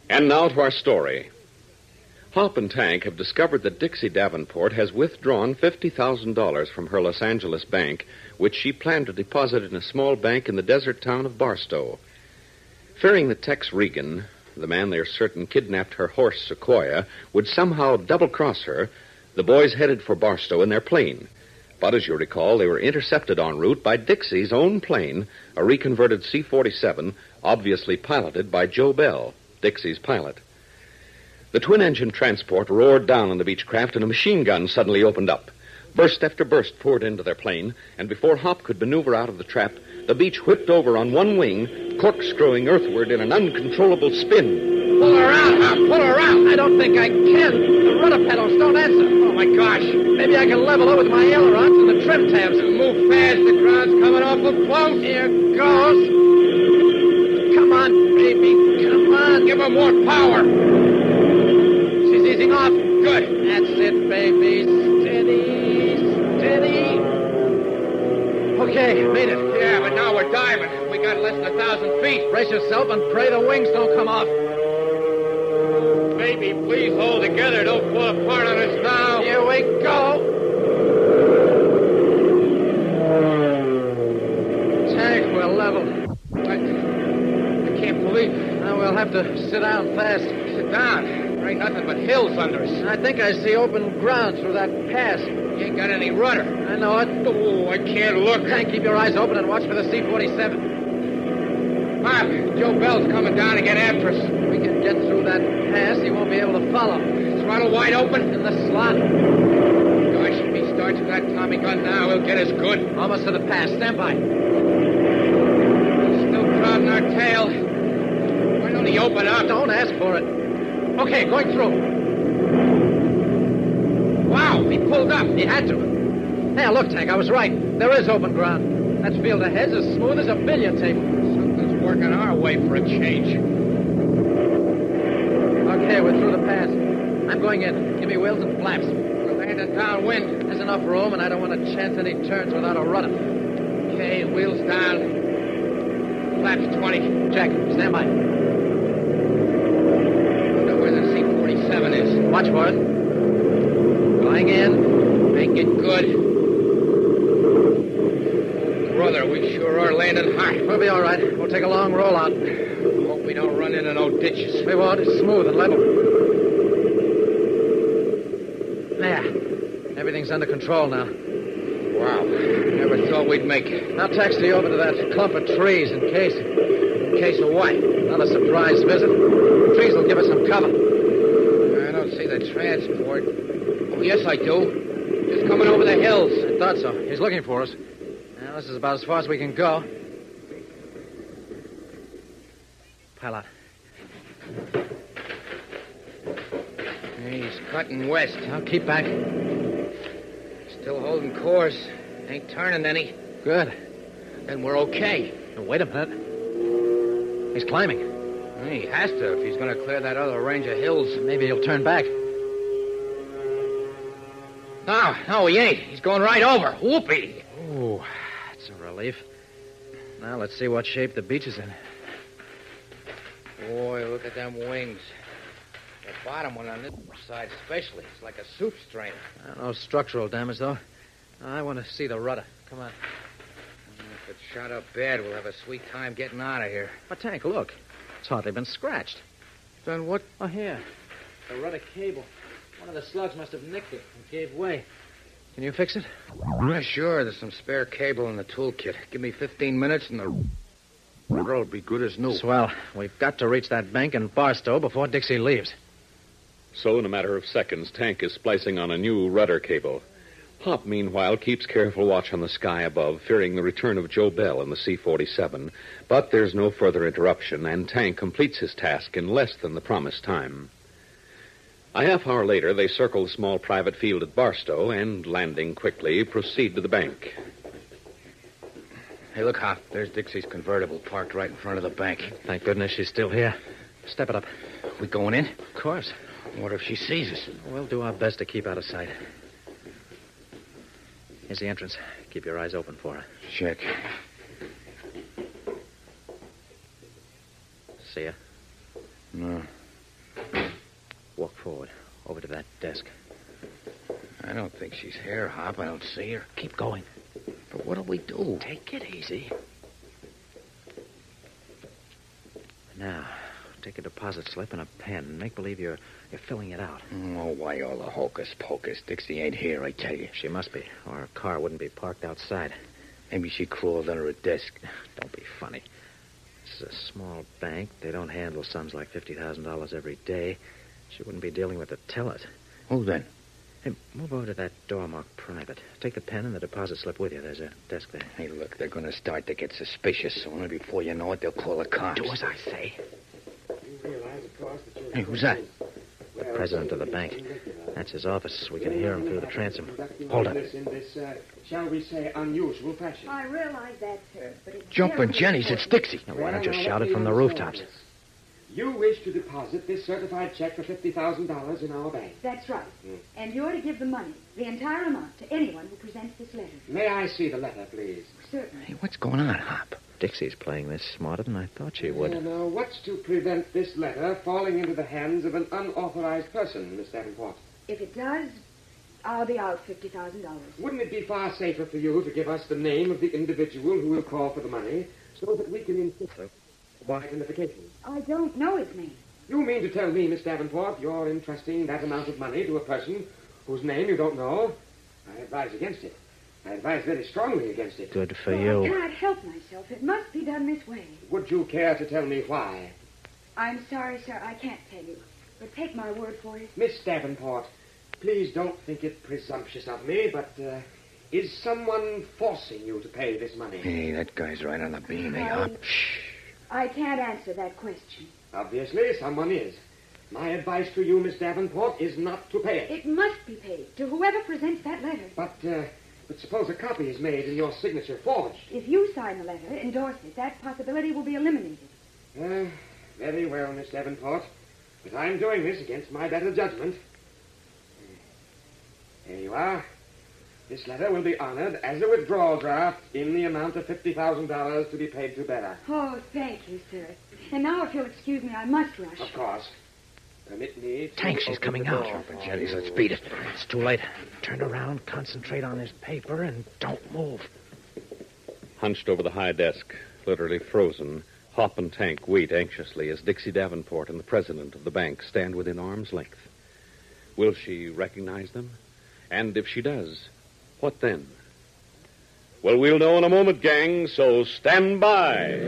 And now to our story. Hop and Tank have discovered that Dixie Davenport has withdrawn $50,000 from her Los Angeles bank, which she planned to deposit in a small bank in the desert town of Barstow. Fearing that Tex Regan, the man they're certain kidnapped her horse Sequoia, would somehow double cross her, the boys headed for Barstow in their plane. But as you recall, they were intercepted en route by Dixie's own plane, a reconverted C 47, obviously piloted by Joe Bell, Dixie's pilot. The twin engine transport roared down on the Beechcraft, and a machine gun suddenly opened up. Burst after burst poured into their plane, and before Hop could maneuver out of the trap, the Beech whipped over on one wing, corkscrewing earthward in an uncontrollable spin. Pull her out, Hop. Pull her out. I don't think I can. The rudder pedals don't answer. Oh, my gosh. Maybe I can level her with my ailerons and the trim tabs. Move fast. The ground's coming awful close. Here goes. Come on, baby. Come on. Give her more power. She's easing off. Good. That's it, baby. Steady. Steady. Okay, made it. Less than a thousand feet. Brace yourself and pray the wings don't come off. Baby, please hold together. Don't fall apart on us now. Here we go. Tank, we're level. I, I can't believe it. Now we'll have to sit down fast. Sit down? There ain't nothing but hills under us. I think I see open ground through that pass. You ain't got any rudder. I know it. Oh, I can't look. Tank, keep your eyes open and watch for the C-47. Pop, Joe Bell's coming down to get after us. If We can get through that pass. He won't be able to follow. Throttle wide open. In the slot. Gosh, if he starts with that Tommy gun now, he'll get us good. Almost to the pass. Stand by. He's still crowding our tail. Why don't he open up? Don't ask for it. Okay, going through. Wow, he pulled up. He had to. Hey, look, Tank, I was right. There is open ground. That field ahead's as smooth as a billiard table. Working our way for a change. Okay, we're through the pass. I'm going in. Give me wheels and flaps. We're landing downwind. There's enough room, and I don't want to chance any turns without a rudder. Okay, wheels down. Flaps 20. Check. Stand by. Wonder where the C-47 is. Watch for it. In. Make it good. Brother, we sure are landing high. We'll be all right. We'll take a long rollout. Hope we don't run into no ditches. We won't. It's smooth and level. There. Everything's under control now. Wow. Never thought we'd make it. I'll taxi you over to that clump of trees in case. In case of what? Not a surprise visit. The trees will give us some cover. I don't see the transport. Oh, yes, I do. Just coming over the hills. I thought so. He's looking for us. Now, this is about as far as we can go. Out. He's cutting west. I'll keep back. Still holding course. Ain't turning any. Good. Then we're okay. Now, wait a minute. He's climbing. He has to if he's going to clear that other range of hills. Maybe he'll turn back. No, no, he ain't. He's going right over. Whoopee. Ooh, that's a relief. Now, let's see what shape the Beech is in. Boy, look at them wings. The bottom one on this side, especially. It's like a soup strainer. Uh, no structural damage, though. I want to see the rudder. Come on. If it's shot up bad, we'll have a sweet time getting out of here. But, Tank, look. It's hardly been scratched. Then what? Oh, here. The rudder cable. One of the slugs must have nicked it and gave way. Can you fix it? Sure. There's some spare cable in the toolkit. Give me 15 minutes and the rudder will be good as new. Swell. We've got to reach that bank in Barstow before Dixie leaves. So, in a matter of seconds, Tank is splicing on a new rudder cable. Hop, meanwhile, keeps careful watch on the sky above, fearing the return of Joe Bell in the C 47. But there's no further interruption, and Tank completes his task in less than the promised time. A half hour later, they circle the small private field at Barstow and, landing quickly, proceed to the bank. Hey, look, Hop. There's Dixie's convertible parked right in front of the bank. Thank goodness she's still here. Step it up. We going in? Of course. What if she sees us? We'll do our best to keep out of sight. Here's the entrance. Keep your eyes open for her. Check. See ya. No. Walk forward. Over to that desk. I don't think she's here, Hop. I don't see her. Keep going. But what'll we do? Take it easy. Now, take a deposit slip and a pen and make believe you're you're filling it out. Mm, oh, why all the hocus pocus? Dixie ain't here, I tell you. She must be, or her car wouldn't be parked outside. Maybe she crawled under a desk. Don't be funny. This is a small bank. They don't handle sums like $50,000 every day. She wouldn't be dealing with the tellers. Who then? Hey, move over to that door marked private. Take the pen and the deposit slip with you. There's a desk there. Hey, look, they're going to start to get suspicious sooner. Before you know it, they'll call the cops. Do as I say. Hey, who's that? The president of the bank. That's his office. We can hear him through the transom. Hold it. In this, uh, shall we say, unusual fashion. I realize that, sir, but it's Jumping very Jenny's, it's Dixie. Now, why don't you shout it from the understand rooftops? This. You wish to deposit this certified check for $50,000 in our bank. That's right. And you're to give the money, the entire amount, to anyone who presents this letter. May I see the letter, please? Certainly. Hey, what's going on, Hop? Dixie's playing this smarter than I thought she would. Uh, now, what's to prevent this letter falling into the hands of an unauthorized person, Miss Davenport? If it does, I'll be out $50,000. Wouldn't it be far safer for you to give us the name of the individual who will call for the money so that we can insist on identification? I don't know his name. You mean to tell me, Miss Davenport, you're entrusting that amount of money to a person whose name you don't know? I advise against it. I advise very strongly against it. Good for Well, I you. cannot help myself. It must be done this way. Would you care to tell me why? I'm sorry, sir, I can't tell you. But take my word for it. Miss Davenport, please don't think it presumptuous of me, but uh, is someone forcing you to pay this money? Hey, that guy's right on the beam, eh, I- Hop? Shh. I can't answer that question. Obviously, someone is. My advice to you, Miss Davenport, is not to pay it. It must be paid to whoever presents that letter. But, uh, but suppose a copy is made and your signature forged. If you sign the letter, endorse it, that possibility will be eliminated. Uh, very well, Miss Davenport. But I'm doing this against my better judgment. Here you are. This letter will be honored as a withdrawal draft in the amount of $50,000 to be paid to Bella. Oh, thank you, sir. And now, if you'll excuse me, I must rush. Of course. Permit me to Tank, she's coming out. door Jumping for let's beat it. It's too late. Turn around, concentrate on this paper, and don't move. Hunched over the high desk, literally frozen, Hop and Tank wait anxiously as Dixie Davenport and the president of the bank stand within arm's length. Will she recognize them? And if she does, what then? Well, we'll know in a moment, gang, so stand by.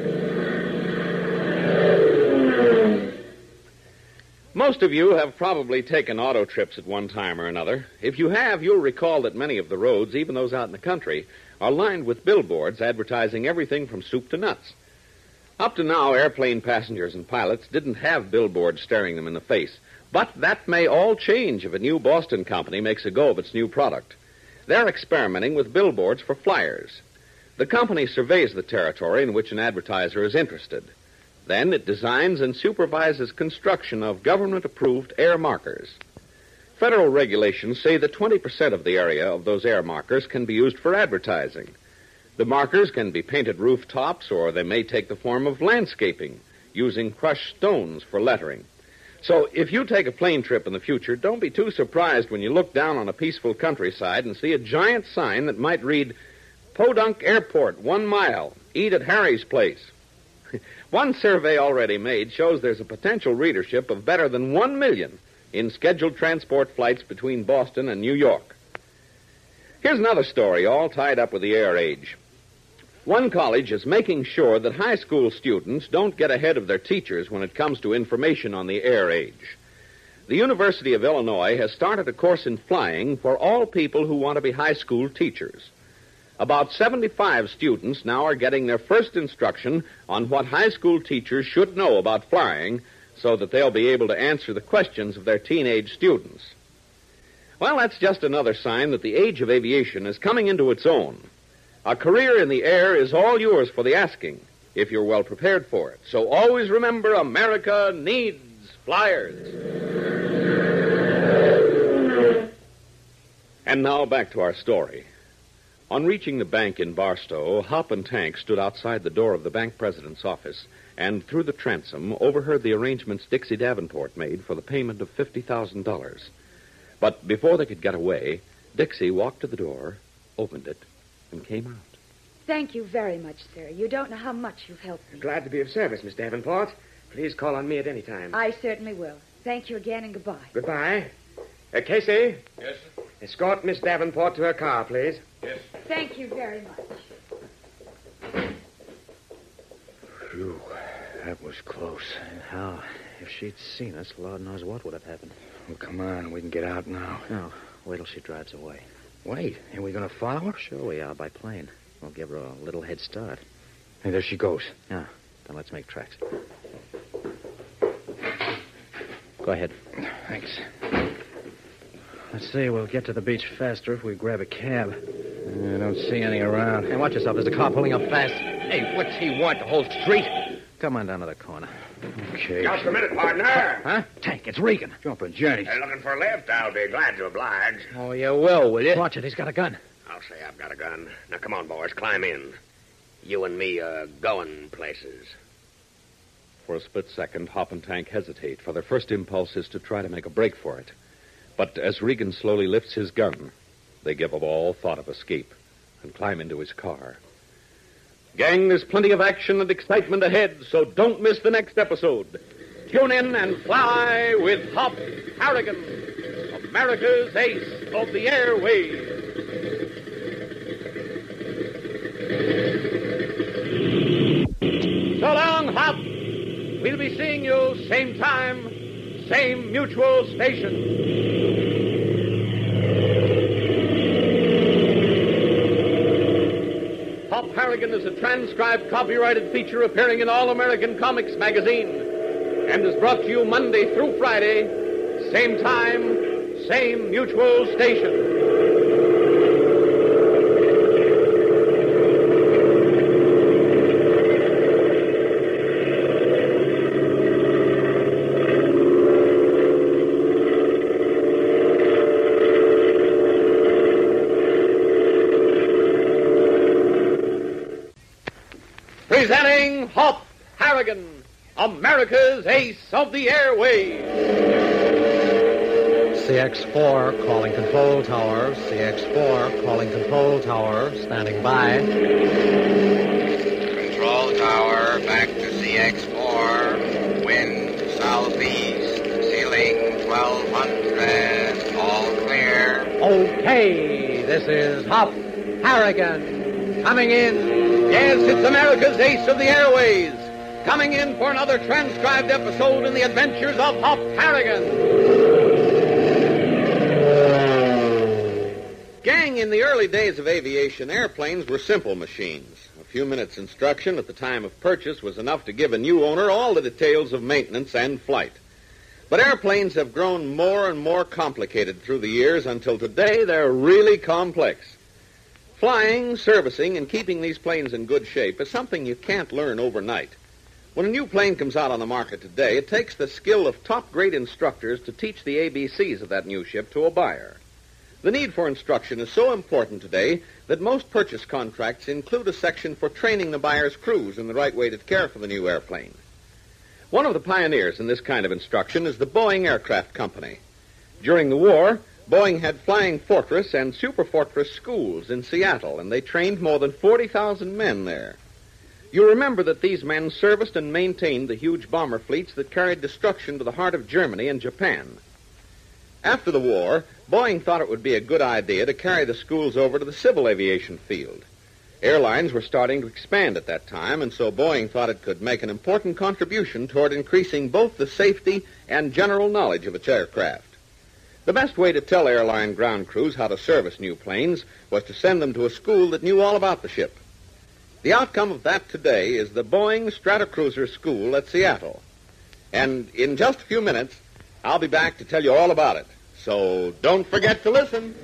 Most of you have probably taken auto trips at one time or another. If you have, you'll recall that many of the roads, even those out in the country, are lined with billboards advertising everything from soup to nuts. Up to now, airplane passengers and pilots didn't have billboards staring them in the face. But that may all change if a new Boston company makes a go of its new product. They're experimenting with billboards for flyers. The company surveys the territory in which an advertiser is interested. Then it designs and supervises construction of government approved air markers. Federal regulations say that 20% of the area of those air markers can be used for advertising. The markers can be painted rooftops or they may take the form of landscaping, using crushed stones for lettering. So if you take a plane trip in the future, don't be too surprised when you look down on a peaceful countryside and see a giant sign that might read, Podunk Airport, one mile, eat at Harry's place. one survey already made shows there's a potential readership of better than one million in scheduled transport flights between Boston and New York. Here's another story all tied up with the air age. One college is making sure that high school students don't get ahead of their teachers when it comes to information on the air age. The University of Illinois has started a course in flying for all people who want to be high school teachers. About 75 students now are getting their first instruction on what high school teachers should know about flying so that they'll be able to answer the questions of their teenage students. Well, that's just another sign that the age of aviation is coming into its own. A career in the air is all yours for the asking if you're well prepared for it. So always remember America needs flyers. And now back to our story. On reaching the bank in Barstow, Hop and Tank stood outside the door of the bank president's office and, through the transom, overheard the arrangements Dixie Davenport made for the payment of $50,000. But before they could get away, Dixie walked to the door, opened it, and came out. Thank you very much, sir. You don't know how much you've helped me. Glad to be of service, Miss Davenport. Please call on me at any time. I certainly will. Thank you again and goodbye. Goodbye. Uh, Casey, Yes, sir. escort Miss Davenport to her car, please. Yes. Thank you very much. Phew, that was close. How? If she'd seen us, Lord knows what would have happened. Well, come on. We can get out now. No, wait till she drives away. Wait. Are we going to follow her? Sure we are, by plane. We'll give her a little head start. Hey, there she goes. Yeah, then let's make tracks. Go ahead. Thanks. Let's see, we'll get to the Beech faster if we grab a cab. I don't see any around. Hey, watch yourself. There's a car pulling up fast. Hey, what's he want? The whole street? Come on down to the corner. Okay. Just a minute, partner. Huh? Tank, it's Regan. Jumping journey. Hey, looking for a lift? I'll be glad to oblige. Oh, you will, will you? Watch it, he's got a gun. I'll say I've got a gun. Now, come on, boys, climb in. You and me are going places. For a split second, Hop and Tank hesitate, for their first impulse is to try to make a break for it. But as Regan slowly lifts his gun, they give up all thought of escape and climb into his car. Gang, there's plenty of action and excitement ahead, so don't miss the next episode. Tune in and fly with Hop Harrigan, America's ace of the airways. So long, Hop. We'll be seeing you same time, same mutual station. Hop Harrigan is a transcribed, copyrighted feature appearing in All American Comics magazine and is brought to you Monday through Friday, same time, same mutual station. Presenting Hop Harrigan, America's ace of the airways. CX4 calling control tower. CX4 calling control tower. Standing by. Control tower, back to CX4. Wind southeast. Ceiling 1200. All clear. Okay, this is Hop Harrigan. Coming in, yes, it's America's ace of the airways. Coming in for another transcribed episode in the adventures of Hop Harrigan. Gang, in the early days of aviation, airplanes were simple machines. A few minutes' instruction at the time of purchase was enough to give a new owner all the details of maintenance and flight. But airplanes have grown more and more complicated through the years until today they're really complex. Flying, servicing, and keeping these planes in good shape is something you can't learn overnight. When a new plane comes out on the market today, it takes the skill of top grade instructors to teach the ABCs of that new ship to a buyer. The need for instruction is so important today that most purchase contracts include a section for training the buyer's crews in the right way to care for the new airplane. One of the pioneers in this kind of instruction is the Boeing Aircraft Company. During the war, Boeing had Flying Fortress and Super Fortress schools in Seattle, and they trained more than 40,000 men there. You remember that these men serviced and maintained the huge bomber fleets that carried destruction to the heart of Germany and Japan. After the war, Boeing thought it would be a good idea to carry the schools over to the civil aviation field. Airlines were starting to expand at that time, and so Boeing thought it could make an important contribution toward increasing both the safety and general knowledge of its aircraft. The best way to tell airline ground crews how to service new planes was to send them to a school that knew all about the ship. The outcome of that today is the Boeing Stratocruiser School at Seattle. And in just a few minutes, I'll be back to tell you all about it. So don't forget to listen.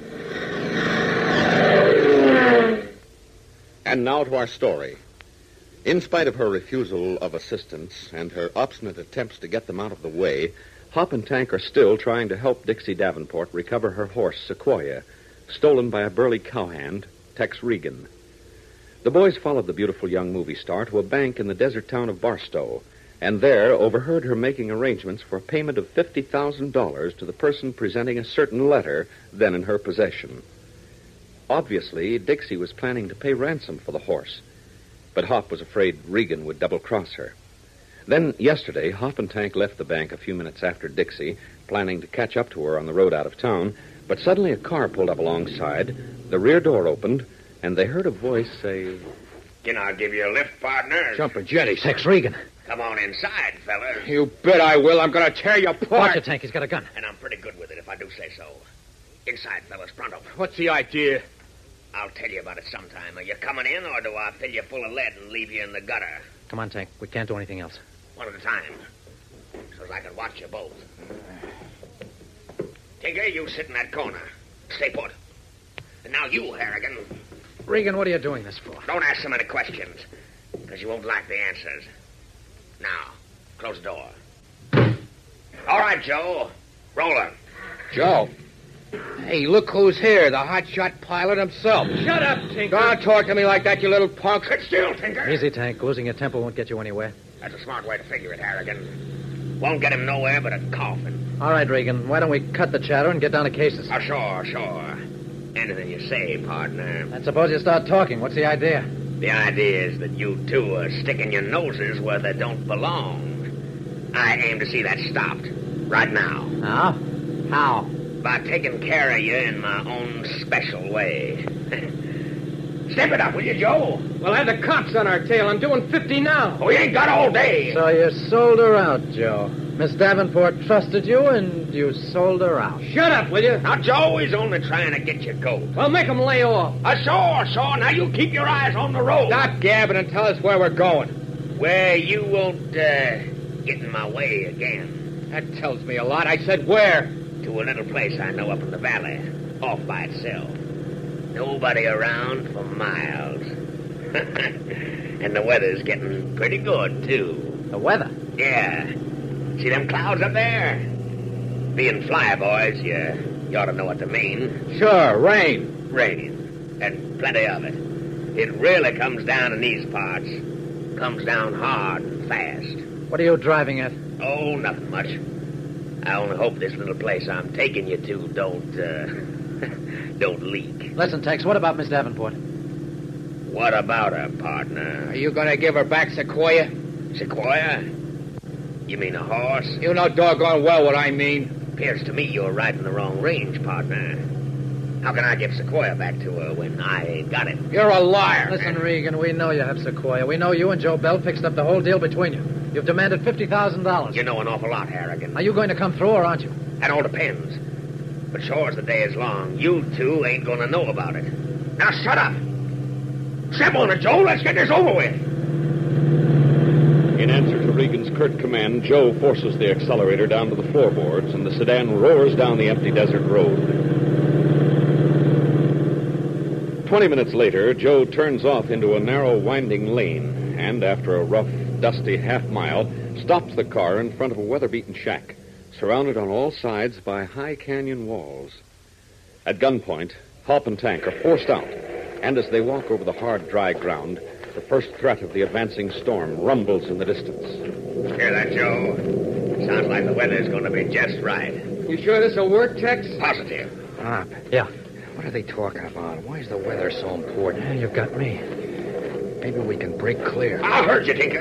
And now to our story. In spite of her refusal of assistance and her obstinate attempts to get them out of the way, Hop and Tank are still trying to help Dixie Davenport recover her horse, Sequoia, stolen by a burly cowhand, Tex Regan. The boys followed the beautiful young movie star to a bank in the desert town of Barstow, and there overheard her making arrangements for a payment of $50,000 to the person presenting a certain letter then in her possession. Obviously, Dixie was planning to pay ransom for the horse, but Hop was afraid Regan would double cross her. Then, yesterday, Hop and Tank left the bank a few minutes after Dixie, planning to catch up to her on the road out of town, but suddenly a car pulled up alongside, the rear door opened, and they heard a voice say, Can I give you a lift, partner? Jumper Jetty, Tex Regan. Come on inside, fellas. You bet I will. I'm going to tear you apart. Watch apart. it, Tank. He's got a gun. And I'm pretty good with it if I do say so. Inside, fellas, pronto. What's the idea? I'll tell you about it sometime. Are you coming in, or do I fill you full of lead and leave you in the gutter? Come on, Tank. We can't do anything else. One at a time. So as I can watch you both. Tinker, you sit in that corner. Stay put. And now you, Harrigan. Regan, what are you doing this for? Don't ask so many questions, because you won't like the answers. Now, close the door. All right, Joe. Roll her. Joe. Hey, look who's here, the hotshot pilot himself. Shut up, Tinker. Don't talk to me like that, you little punk. Sit still, Tinker. Easy, Tank. Losing your temper won't get you anywhere. That's a smart way to figure it, Harrigan. Won't get him nowhere but a coffin. All right, Regan. Why don't we cut the chatter and get down to cases? Oh, sure, sure. Anything you say, partner. And suppose you start talking. What's the idea? The idea is that you two are sticking your noses where they don't belong. I aim to see that stopped. Right now. Now? How? By taking care of you in my own special way. Step it up, will you, Joe? We'll have the cops on our tail. I'm doing 50 now. We ain't got all day. So you sold her out, Joe. Miss Davenport trusted you, and you sold her out. Shut up, will you? Now, Joe is only trying to get your goat. Well, make 'em lay off. Uh, sure, sure. Now you keep your eyes on the road. Stop gabbing and tell us where we're going. Where you won't uh, get in my way again. That tells me a lot. I said where? To a little place I know up in the valley, off by itself. Nobody around for miles. and the weather's getting pretty good, too. The weather? Yeah. See them clouds up there? Being flyboys, you, you ought to know what they mean. Sure, rain. Rain. And plenty of it. It really comes down in these parts. Comes down hard and fast. What are you driving at? Oh, nothing much. I only hope this little place I'm taking you to don't, uh, don't leak. Listen, Tex, what about Miss Davenport? What about her, partner? Are you going to give her back Sequoia? Sequoia? You mean a horse? You know doggone well what I mean. Appears to me you're riding the wrong range, partner. How can I give Sequoia back to her when I ain't got it? You're a liar. Listen, Regan, we know you have Sequoia. We know you and Joe Bell fixed up the whole deal between you. You've demanded $50,000. You know an awful lot, Harrigan. Are you going to come through or aren't you? That all depends. But sure as the day is long, you two ain't gonna know about it. Now shut up. Step on it, Joe. Let's get this over with. In answer to Regan's curt command, Joe forces the accelerator down to the floorboards, and the sedan roars down the empty desert road. Twenty minutes later, Joe turns off into a narrow, winding lane, and after a rough, dusty half mile, stops the car in front of a weather-beaten shack, surrounded on all sides by high canyon walls. At gunpoint, Hop and Tank are forced out, and as they walk over the hard, dry ground, the first threat of the advancing storm rumbles in the distance. Hear that, Joe? Sounds like the weather's gonna be just right. You sure this'll work, Tex? Positive. Hop. Yeah. What are they talking about? Why is the weather so important? Yeah, you've got me. Maybe we can break clear. I'll hurt you, Tinker.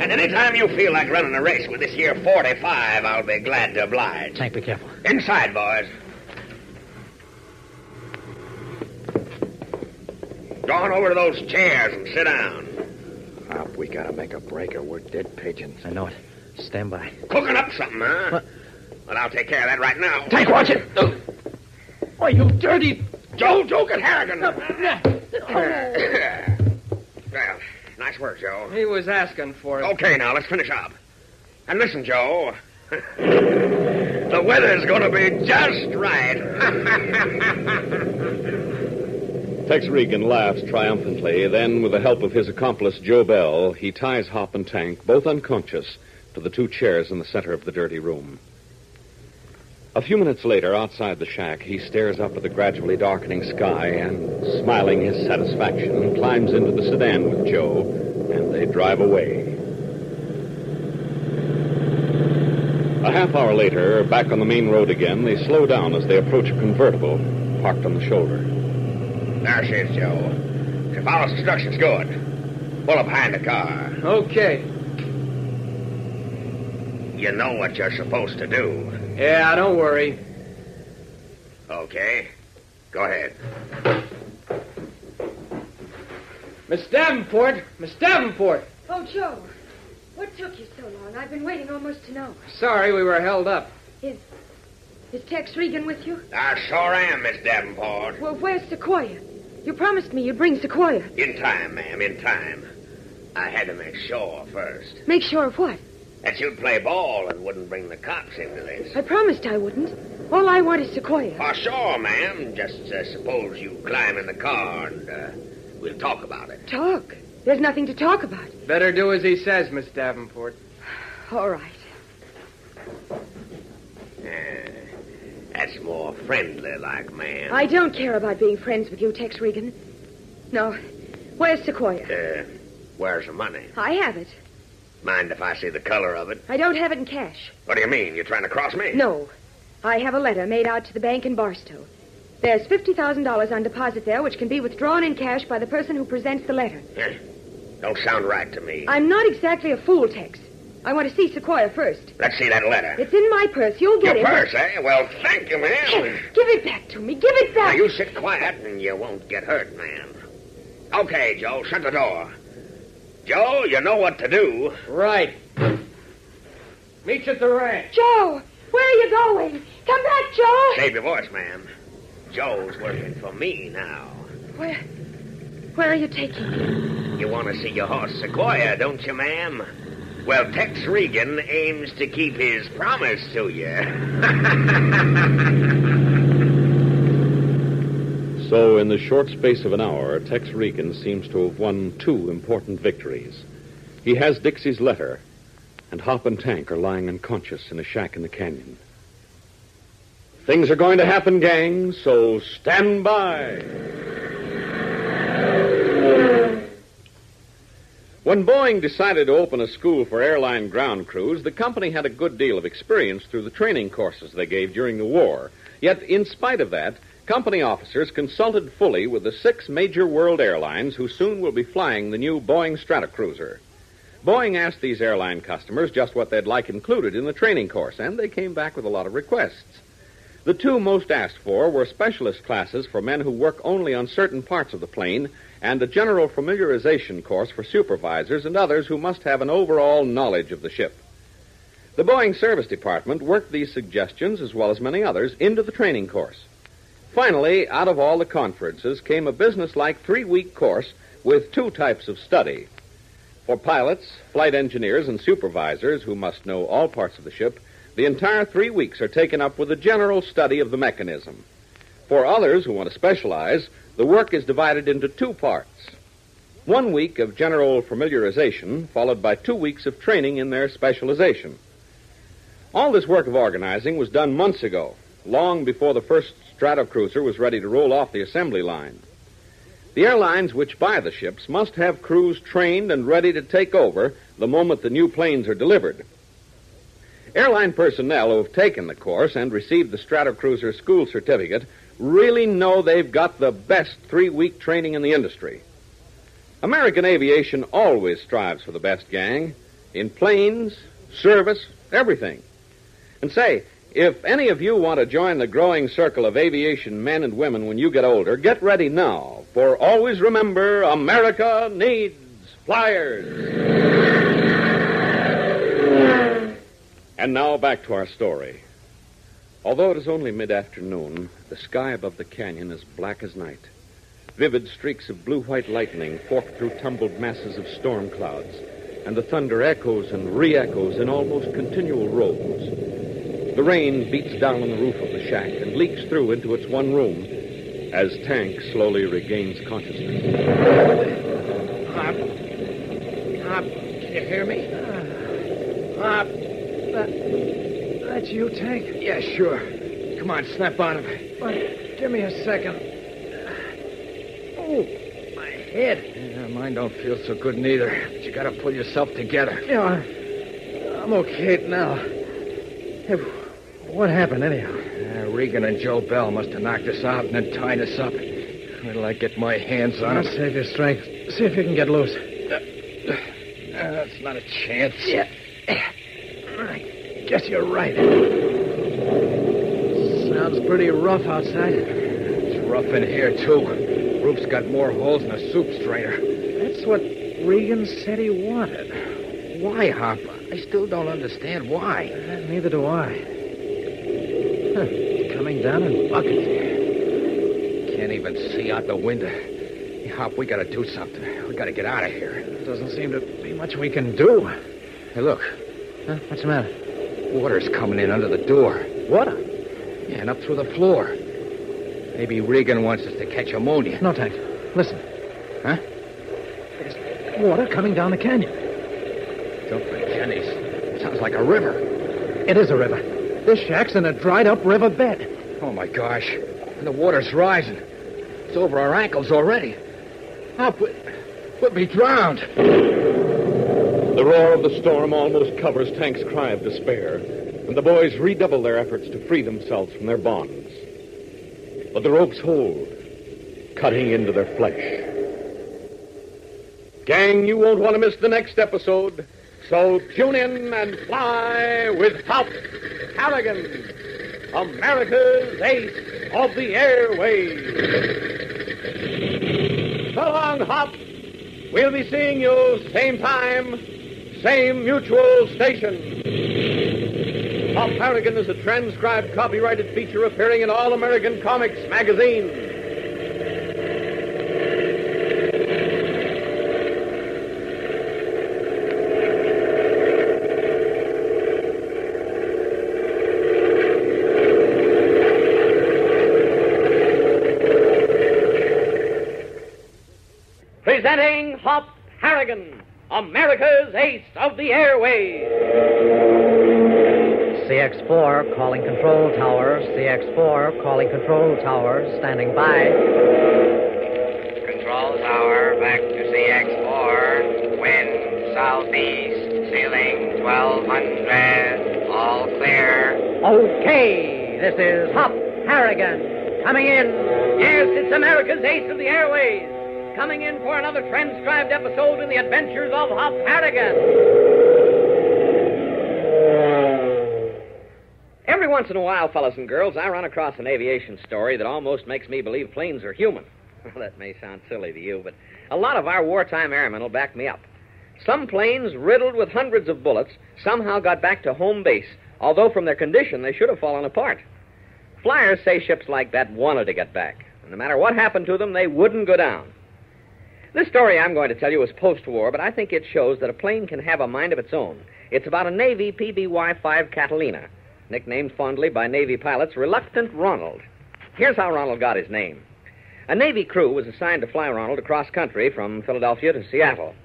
And any time you feel like running a race with this here 45, I'll be glad to oblige. Tank, be careful. Inside, boys. Go on over to those chairs and sit down. Hop, we gotta make a break or we're dead pigeons. I know it. Stand by. Cooking up something, huh? What? Well, I'll take care of that right now. Tank, watch it! Oh. Why, you dirty... Joe, Joe, get Harrigan. Oh. well, nice work, Joe. He was asking for it. Okay, now let's finish up. And listen, Joe. the weather's going to be just right. Tex Regan laughs triumphantly. Then, with the help of his accomplice, Joe Bell, he ties Hop and Tank, both unconscious, to the two chairs in the center of the dirty room. A few minutes later, outside the shack, he stares up at the gradually darkening sky and, smiling his satisfaction, climbs into the sedan with Joe, and they drive away. A half hour later, back on the main road again, they slow down as they approach a convertible parked on the shoulder. There she is, Joe. She follows instructions good. Pull up behind the car. Okay. You know what you're supposed to do. Yeah, don't worry. Okay. Go ahead. Miss Davenport! Miss Davenport! Oh, Joe. What took you so long? I've been waiting almost to know. Sorry we were held up. Is. Is Tex Regan with you? I sure am, Miss Davenport. Well, where's Sequoia? You promised me you'd bring Sequoia. In time, ma'am, in time. I had to make sure first Make sure of what? that you'd play ball and wouldn't bring the cops into this. I promised I wouldn't. All I want is Sequoia. For sure, ma'am. Just uh, suppose you climb in the car and uh, we'll talk about it. Talk. There's nothing to talk about. Better do as he says, Miss Davenport. All right. Uh, that's more friendly like, man. I don't care about being friends with you, Tex Regan. No. Where's Sequoia? Uh, where's the money? I have it. Mind if I see the color of it? I don't have it in cash. What do you mean? You're trying to cross me? No. I have a letter made out to the bank in Barstow. There's $50,000 on deposit there, which can be withdrawn in cash by the person who presents the letter. Eh, Don't sound right to me. I'm not exactly a fool, Tex. I want to see Sequoia first. Let's see that letter. It's in my purse. You'll get Your it. purse, eh? Well, thank you, ma'am. Give it back to me. Give it back. Now, you sit quiet and you won't get hurt, ma'am. Okay, Joe, shut the door. Joe, you know what to do. Right. Meet you at the ranch. Joe, where are you going? Come back, Joe. Save your voice, ma'am. Joe's working for me now. Where, where are you taking me? You want to see your horse Sequoia, don't you, ma'am? Well, Tex Regan aims to keep his promise to you. So, in the short space of an hour, Tex Regan seems to have won two important victories. He has Dixie's letter, and Hop and Tank are lying unconscious in a shack in the canyon. Things are going to happen, gang, so stand by. When Boeing decided to open a school for airline ground crews, the company had a good deal of experience through the training courses they gave during the war. Yet, in spite of that, company officers consulted fully with the six major world airlines who soon will be flying the new Boeing Stratocruiser. Boeing asked these airline customers just what they'd like included in the training course, and they came back with a lot of requests. The two most asked for were specialist classes for men who work only on certain parts of the plane and a general familiarization course for supervisors and others who must have an overall knowledge of the ship. The Boeing Service Department worked these suggestions, as well as many others, into the training course. Finally, out of all the conferences came a business-like three-week course with two types of study. For pilots, flight engineers, and supervisors who must know all parts of the ship, the entire three weeks are taken up with a general study of the mechanism. For others who want to specialize, the work is divided into two parts. One week of general familiarization, followed by two weeks of training in their specialization. All this work of organizing was done months ago, long before the first Stratocruiser was ready to roll off the assembly line. The airlines which buy the ships must have crews trained and ready to take over the moment the new planes are delivered. Airline personnel who have taken the course and received the Stratocruiser school certificate really know they've got the best three week training in the industry. American aviation always strives for the best gang in planes, service, everything. And say, if any of you want to join the growing circle of aviation men and women when you get older, get ready now. For always remember, America needs flyers. And now back to our story. Although it is only mid afternoon, the sky above the canyon is black as night. Vivid streaks of blue white lightning fork through tumbled masses of storm clouds, and the thunder echoes and re echoes in almost continual rolls. The rain beats down on the roof of the shack and leaks through into its one room as Tank slowly regains consciousness. Hop. Hop, can you hear me? Hop. That, that's you, Tank? Yeah, sure. Come on, snap out of it. But give me a second. Oh, my head. Yeah, mine don't feel so good neither. But you gotta pull yourself together. Yeah, I'm, okay now. Hey, what happened, anyhow? Uh, Regan and Joe Bell must have knocked us out and then tied us up. Wait till I get my hands on I'll save your strength. See if you can get loose. Uh, that's not a chance. Yeah. Guess you're right. Sounds pretty rough outside. It's rough in here, too. Roof's got more holes than a soup strainer. That's what Regan said he wanted. Why, Hop? I still don't understand why. Uh, neither do I. Huh, coming down in buckets. Can't even see out the window. Hey, Hop, we gotta do something. We gotta get out of here. Doesn't seem to be much we can do. Hey, look. Huh? What's the matter? Water's coming in under the door. Water? Yeah, and up through the floor. Maybe Regan wants us to catch ammonia. No, Tank. Listen. Huh? There's water coming down the canyon. Jumping Jenny's. Sounds like a river. It is a river. This shack's in a dried up river bed. Oh, my gosh. And the water's rising. It's over our ankles already. We, we'll be drowned. The roar of the storm almost covers Tank's cry of despair, and the boys redouble their efforts to free themselves from their bonds. But the ropes hold, cutting into their flesh. Gang, you won't want to miss the next episode, so tune in and fly with Hop Harrigan, America's ace of the airways. So long, Hop. We'll be seeing you same time, same mutual station. Hop Harrigan is a transcribed copyrighted feature appearing in All American Comics magazine. Presenting Hop Harrigan, America's ace of the airways. CX4 calling control tower. CX4 calling control tower. Standing by. Control tower, back to CX4. Wind southeast, ceiling 1200. All clear. Okay, this is Hop Harrigan coming in. Yes, it's America's ace of the airways. Coming in for another transcribed episode in the adventures of Hop Harrigan. Everyone once in a while, fellas and girls, I run across an aviation story that almost makes me believe planes are human. Well, that may sound silly to you, but a lot of our wartime airmen will back me up. Some planes, riddled with hundreds of bullets, somehow got back to home base, although from their condition they should have fallen apart. Flyers say ships like that wanted to get back, and no matter what happened to them, they wouldn't go down. This story I'm going to tell you is post war, but I think it shows that a plane can have a mind of its own. It's about a Navy PBY 5 Catalina, nicknamed fondly by Navy pilots Reluctant Ronald. Here's how Ronald got his name. A Navy crew was assigned to fly Ronald across country from Philadelphia to Seattle.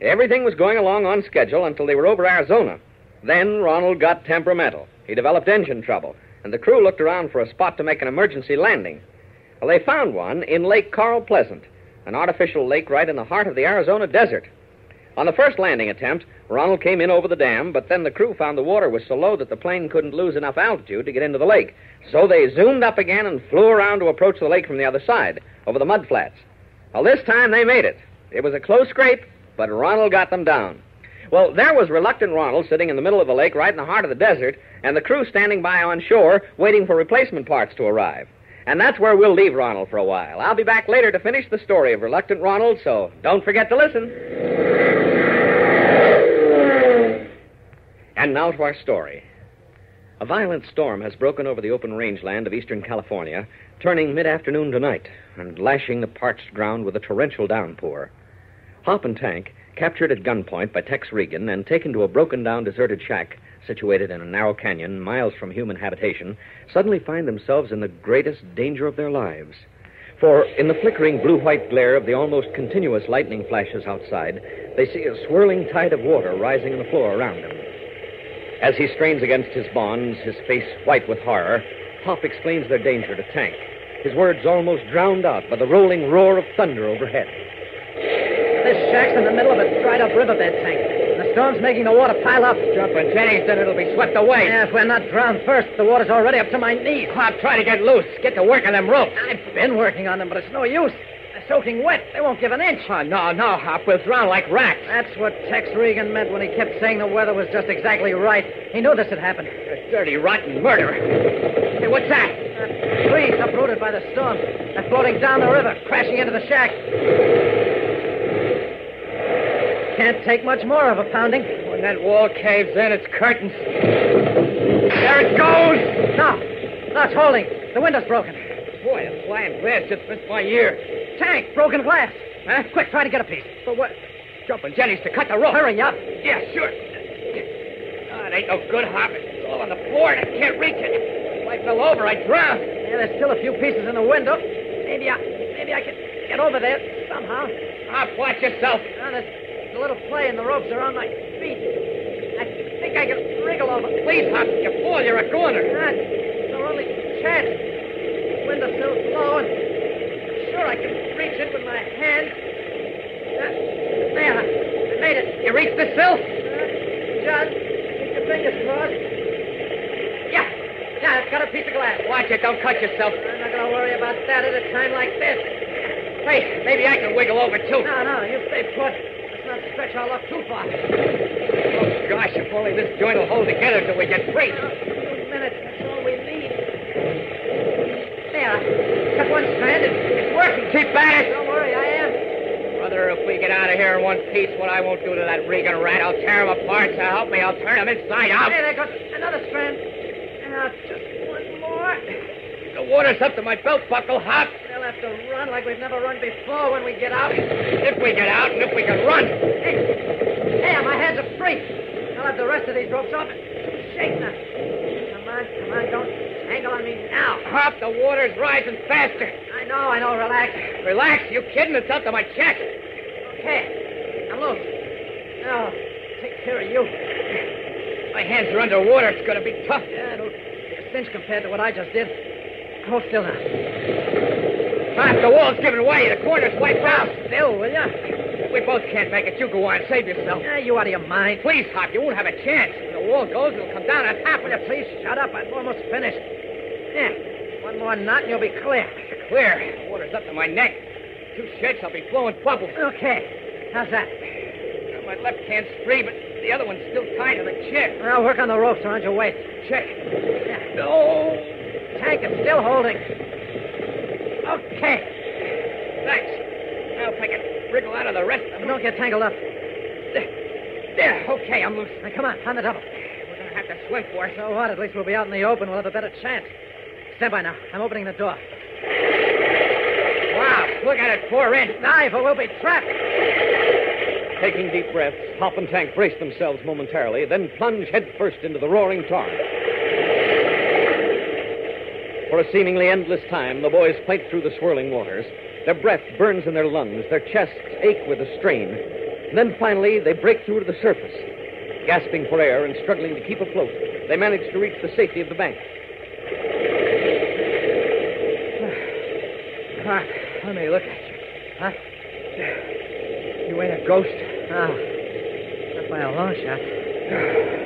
Everything was going along on schedule until they were over Arizona. Then Ronald got temperamental. He developed engine trouble, and the crew looked around for a spot to make an emergency landing. Well, they found one in Lake Carl Pleasant, an artificial lake right in the heart of the Arizona desert. On the first landing attempt, Ronald came in over the dam, but then the crew found the water was so low that the plane couldn't lose enough altitude to get into the lake. So they zoomed up again and flew around to approach the lake from the other side, over the mud flats. Well, this time they made it. It was a close scrape, but Ronald got them down. Well, there was reluctant Ronald sitting in the middle of the lake, right in the heart of the desert, and the crew standing by on shore, waiting for replacement parts to arrive. And that's where we'll leave Ronald for a while. I'll be back later to finish the story of Reluctant Ronald, so don't forget to listen. And now to our story. A violent storm has broken over the open rangeland of eastern California, turning mid afternoon to night and lashing the parched ground with a torrential downpour. Hop and Tank, captured at gunpoint by Tex Regan and taken to a broken down deserted shack situated in a narrow canyon miles from human habitation, suddenly find themselves in the greatest danger of their lives. For in the flickering blue white glare of the almost continuous lightning flashes outside, they see a swirling tide of water rising on the floor around them. As he strains against his bonds, his face white with horror, Hop explains their danger to Tank, his words almost drowned out by the rolling roar of thunder overhead. This shack's in the middle of a dried up riverbed tank. Storm's making the water pile up. Jumping Jennings, then it'll be swept away. Yeah, if we're not drowned first, the water's already up to my knees. Hop, try to get loose. Get to work on them ropes. I've been working on them, but it's no use. They're soaking wet. They won't give an inch. Oh, no, no, Hop. We'll drown like rats. That's what Tex Regan meant when he kept saying the weather was just exactly right. He knew this would happen. A dirty, rotten murderer. Hey, what's that? Uh, trees uprooted by the storm. They're floating down the river, crashing into the shack. Can't take much more of a pounding. When that wall caves in, it's curtains. There it goes! No. No, it's holding. The window's broken. Boy, the flying glass just missed my ear. Tank, broken glass. Huh? Quick, try to get a piece. But what? Jumping Jennings to cut the rope. Hurry up. Yeah, sure. Oh, it ain't no good, Hop. It's all on the floor, and I can't reach it. If I fell over, I'd drown. Yeah, there's still a few pieces in the window. Maybe I, maybe I can get over there somehow. Hop, watch yourself. Ah, now, there's a little play, and the ropes are on my feet. I think I can wriggle over. Please, Hop. You fall, you're a goner. That's our only chance. Windowsill's low, and I'm sure I can reach it with my hand. Uh, there, I made it. You reached the sill? Uh, John, keep your fingers crossed. Yeah, yeah, I've got a piece of glass. Watch it. Don't cut yourself. I'm not going to worry about that at a time like this. Hey, maybe I can wiggle over, too. No, no, you stay put. Stretch our luck too far. Oh, gosh, if only this joint will hold together till we get free. Few minutes, that's all we need. There, got one strand. It's, it's working. Keep at it. Don't worry, I am. Brother, if we get out of here in one piece, what I won't do to that Regan rat, I'll tear him apart. So help me, I'll turn him inside out. Hey, there goes another strand. And now, just one more. The water's up to my belt buckle, Hop. We'll have to run like we've never run before when we get out. If we get out and if we can run. Hey, hey, my hands are free. I'll have the rest of these ropes off. Shake now. Come on, come on, don't tangle on me now. Hop, the water's rising faster. I know, I know, relax. Relax, you kidding? It's up to my chest. Okay, I'm loose. Now, take care of you. My hands are underwater. It's going to be tough. Yeah, it'll be a cinch compared to what I just did. Hold still now. Hop, the wall's giving way. The corner's wiped out. Still, will you? We both can't make it. You go on. And save yourself. Yeah, you out of your mind. Please, Hop, you won't have a chance. When the wall goes, it'll come down on top Will of you please shut up? I'm almost finished. Yeah, one more knot and you'll be clear. Clear. The water's up to my neck. Two shakes, I'll be blowing bubbles. Okay, how's that? Come My left hand's free, but the other one's still tied to the chair. Well, work on the ropes around your waist. Check. No. Tank is still holding. Okay. Thanks. Now if I can wriggle out of the rest of them. Don't get tangled up. There. Okay, I'm loose. Now, come on, on the double. We're going to have to swim for it. So what? At least we'll be out in the open. We'll have a better chance. Stand by now. I'm opening the door. Wow, look at it pour in. Dive or we'll be trapped. Taking deep breaths, Hop and Tank brace themselves momentarily, then plunge headfirst into the roaring torrent. For a seemingly endless time, the boys fight through the swirling waters. Their breath burns in their lungs, their chests ache with the strain. And then finally, they break through to the surface. Gasping for air and struggling to keep afloat, they manage to reach the safety of the bank. Hart, let me look at you. Huh? You ain't a ghost? Ah. Not by a long shot.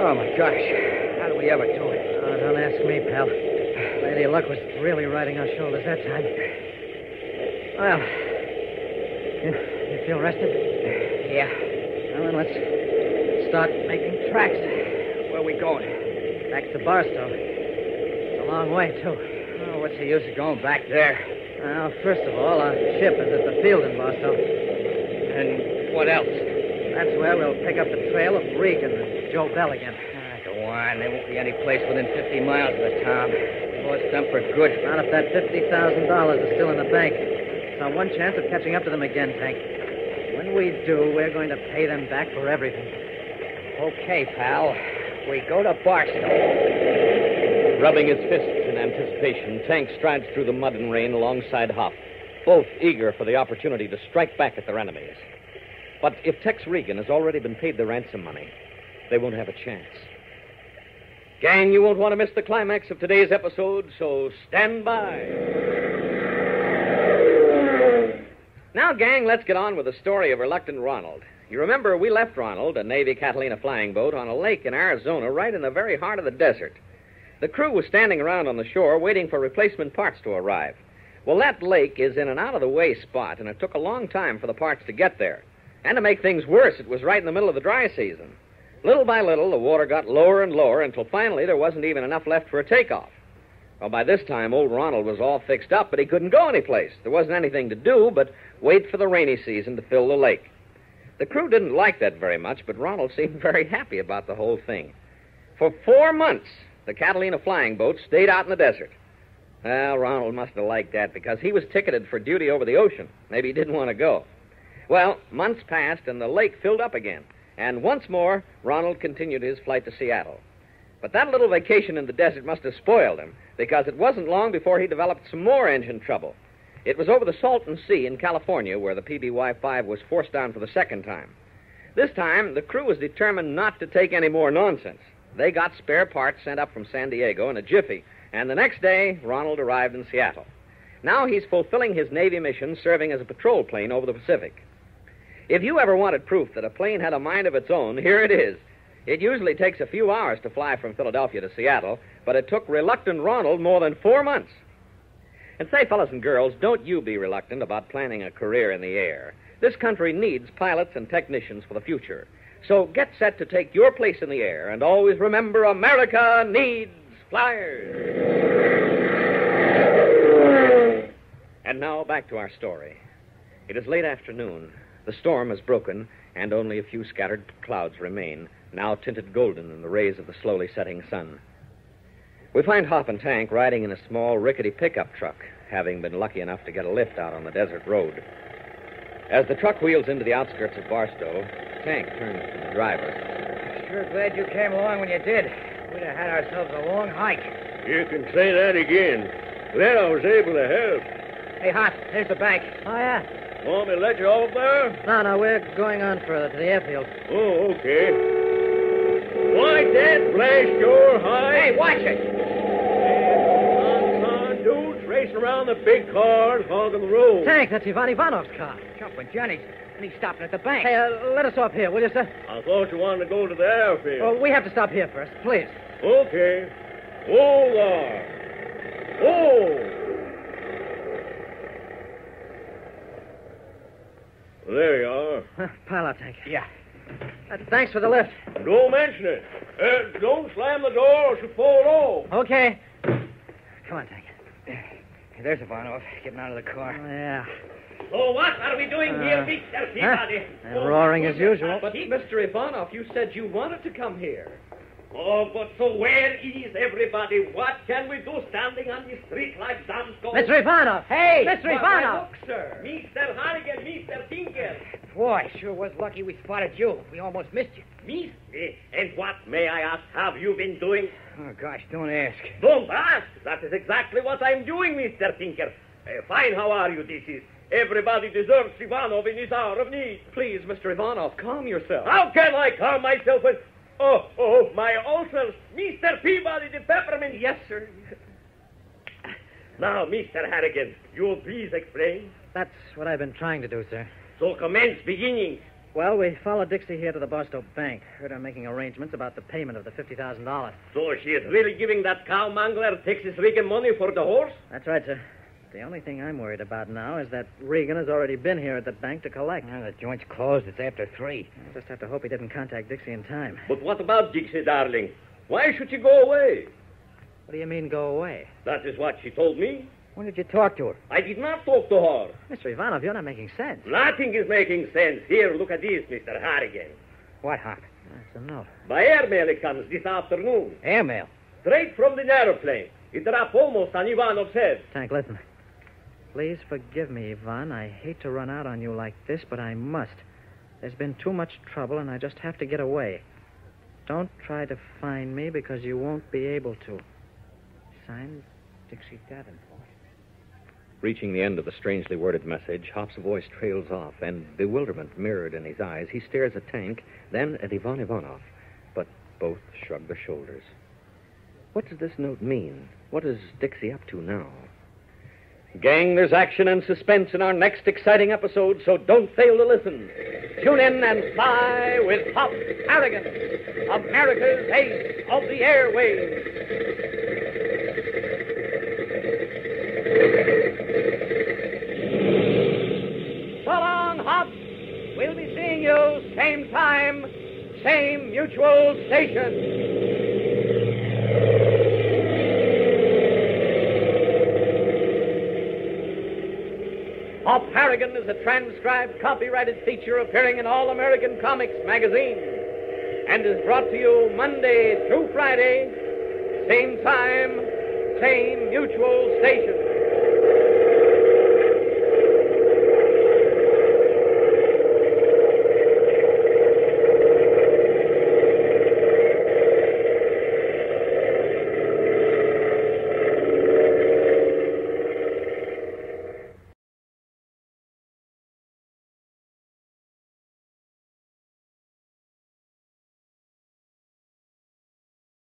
Oh, my gosh. How do we ever do it? Oh, don't ask me, pal. Lady Luck was really riding our shoulders that time. Well, you, you feel rested? Yeah. Well, then let's start making tracks. Where are we going? Back to Barstow. It's a long way, too. Oh, what's the use of going back there? Well, first of all, our ship is at the field in Barstow. And what else? That's where we'll pick up the trail of Regan and Joe Bell again. Ah, go on. There won't be any place within 50 miles of the town. Done for good. Not if that $50,000 is still in the bank. It's our one chance of catching up to them again, Tank. When we do, we're going to pay them back for everything. Okay, pal. We go to Barstow. Rubbing his fists in anticipation, Tank strides through the mud and rain alongside Hop, both eager for the opportunity to strike back at their enemies. But if Tex Regan has already been paid the ransom money, they won't have a chance. Gang, you won't want to miss the climax of today's episode, so stand by. Now, gang, let's get on with the story of Reluctant Ronald. You remember we left Ronald, a Navy Catalina flying boat, on a lake in Arizona right in the very heart of the desert. The crew was standing around on the shore waiting for replacement parts to arrive. Well, that lake is in an out of the way spot, and it took a long time for the parts to get there. And to make things worse, it was right in the middle of the dry season. Little by little, the water got lower and lower until finally there wasn't even enough left for a takeoff. Well, by this time, old Ronald was all fixed up, but he couldn't go anyplace. There wasn't anything to do but wait for the rainy season to fill the lake. The crew didn't like that very much, but Ronald seemed very happy about the whole thing. For four months, the Catalina flying boat stayed out in the desert. Well, Ronald must have liked that because he was ticketed for duty over the ocean. Maybe he didn't want to go. Well, months passed and the lake filled up again. And once more, Ronald continued his flight to Seattle. But that little vacation in the desert must have spoiled him because it wasn't long before he developed some more engine trouble. It was over the Salton Sea in California where the PBY 5 was forced down for the second time. This time, the crew was determined not to take any more nonsense. They got spare parts sent up from San Diego in a jiffy, and the next day, Ronald arrived in Seattle. Now he's fulfilling his Navy mission serving as a patrol plane over the Pacific. If you ever wanted proof that a plane had a mind of its own, here it is. It usually takes a few hours to fly from Philadelphia to Seattle, but it took reluctant Ronald more than four months. And say, fellas and girls, don't you be reluctant about planning a career in the air. This country needs pilots and technicians for the future. So get set to take your place in the air, and always remember America needs flyers. And now back to our story. It is late afternoon. The storm has broken, and only a few scattered clouds remain, now tinted golden in the rays of the slowly setting sun. We find Hop and Tank riding in a small, rickety pickup truck, having been lucky enough to get a lift out on the desert road. As the truck wheels into the outskirts of Barstow, Tank turns to the driver. Sure glad you came along when you did. We'd have had ourselves a long hike. You can say that again. Glad I was able to help. Hey, Hop, there's the bank. Oh, yeah. Want me to let you off there? No, no, we're going on further to the airfield. Oh, okay. Why, that blast your high. Hey, watch it. Dudes racing around the big cars hogging the road. Tank, that's Ivan Ivanov's car. Jumping Johnny's. And he's stopping at the bank. Hey, uh, let us off here, will you, sir? I thought you wanted to go to the airfield. Well, we have to stop here first, please. Okay. Hold on. Oh! There you are. Pal, I'll take. Yeah. Uh, thanks for the lift. Don't mention it. Uh, don't slam the door or she'll fall off. Okay. Come on, Tank. There's Ivanov getting out of the car. Oh, yeah. So what are we doing Uh, here, Mr. Peabody? And roaring as usual. But, Mr. Ivanov, you said you wanted to come here. Oh, but so where is everybody? What can we do standing on the street like dumb? Mr. Ivanov! Hey! Mr. Ivanov! Look, sir. Mr. Harrigan, Mr. Tinker. Boy, sure was lucky we spotted you. We almost missed you. Me? And what, may I ask, have you been doing? Oh, gosh, don't ask. Don't ask. That is exactly what I'm doing, Mr. Tinker. Uh, fine, how are you, this is? Everybody deserves Ivanov in his hour of need. Please, Mr. Ivanov, calm yourself. How can I calm myself when... Oh, oh, my ulcers. Mr. Peabody, the peppermint. Yes, sir. Now, Mr. Harrigan, you will please explain. That's what I've been trying to do, sir. So commence beginning. Well, we followed Dixie here to the Barstow Bank. Heard her making arrangements about the payment of the $50,000. So she is really giving that cow mangler Texas Regan money for the horse? That's right, sir. The only thing I'm worried about now is that Regan has already been here at the bank to collect. Well, the joint's closed. It's after three. I just have to hope he didn't contact Dixie in time. But what about Dixie, darling? Why should she go away? What do you mean, go away? That is what she told me. When did you talk to her? I did not talk to her. Mr. Ivanov, you're not making sense. Nothing is making sense. Here, look at this, Mr. Harrigan. What, Hop? That's a note. By airmail it comes this afternoon. Airmail. Straight from the aeroplane. It dropped almost on Ivanov's head. Tank, listen. Please forgive me, Ivan. I hate to run out on you like this, but I must. There's been too much trouble, and I just have to get away. Don't try to find me because you won't be able to. Signed, Dixie Davenport. Reaching the end of the strangely worded message, Hop's voice trails off, and bewilderment mirrored in his eyes. He stares at Tank, then at Ivan Ivanov. But both shrug their shoulders. What does this note mean? What is Dixie up to now? Gang, there's action and suspense in our next exciting episode, so don't fail to listen. Tune in and fly with Hop Harrigan, America's ace of the airways. So long, Hop. We'll be seeing you same time, same mutual station. Hop Harrigan is a transcribed, copyrighted feature appearing in All American Comics magazine and is brought to you Monday through Friday, same time, same mutual station.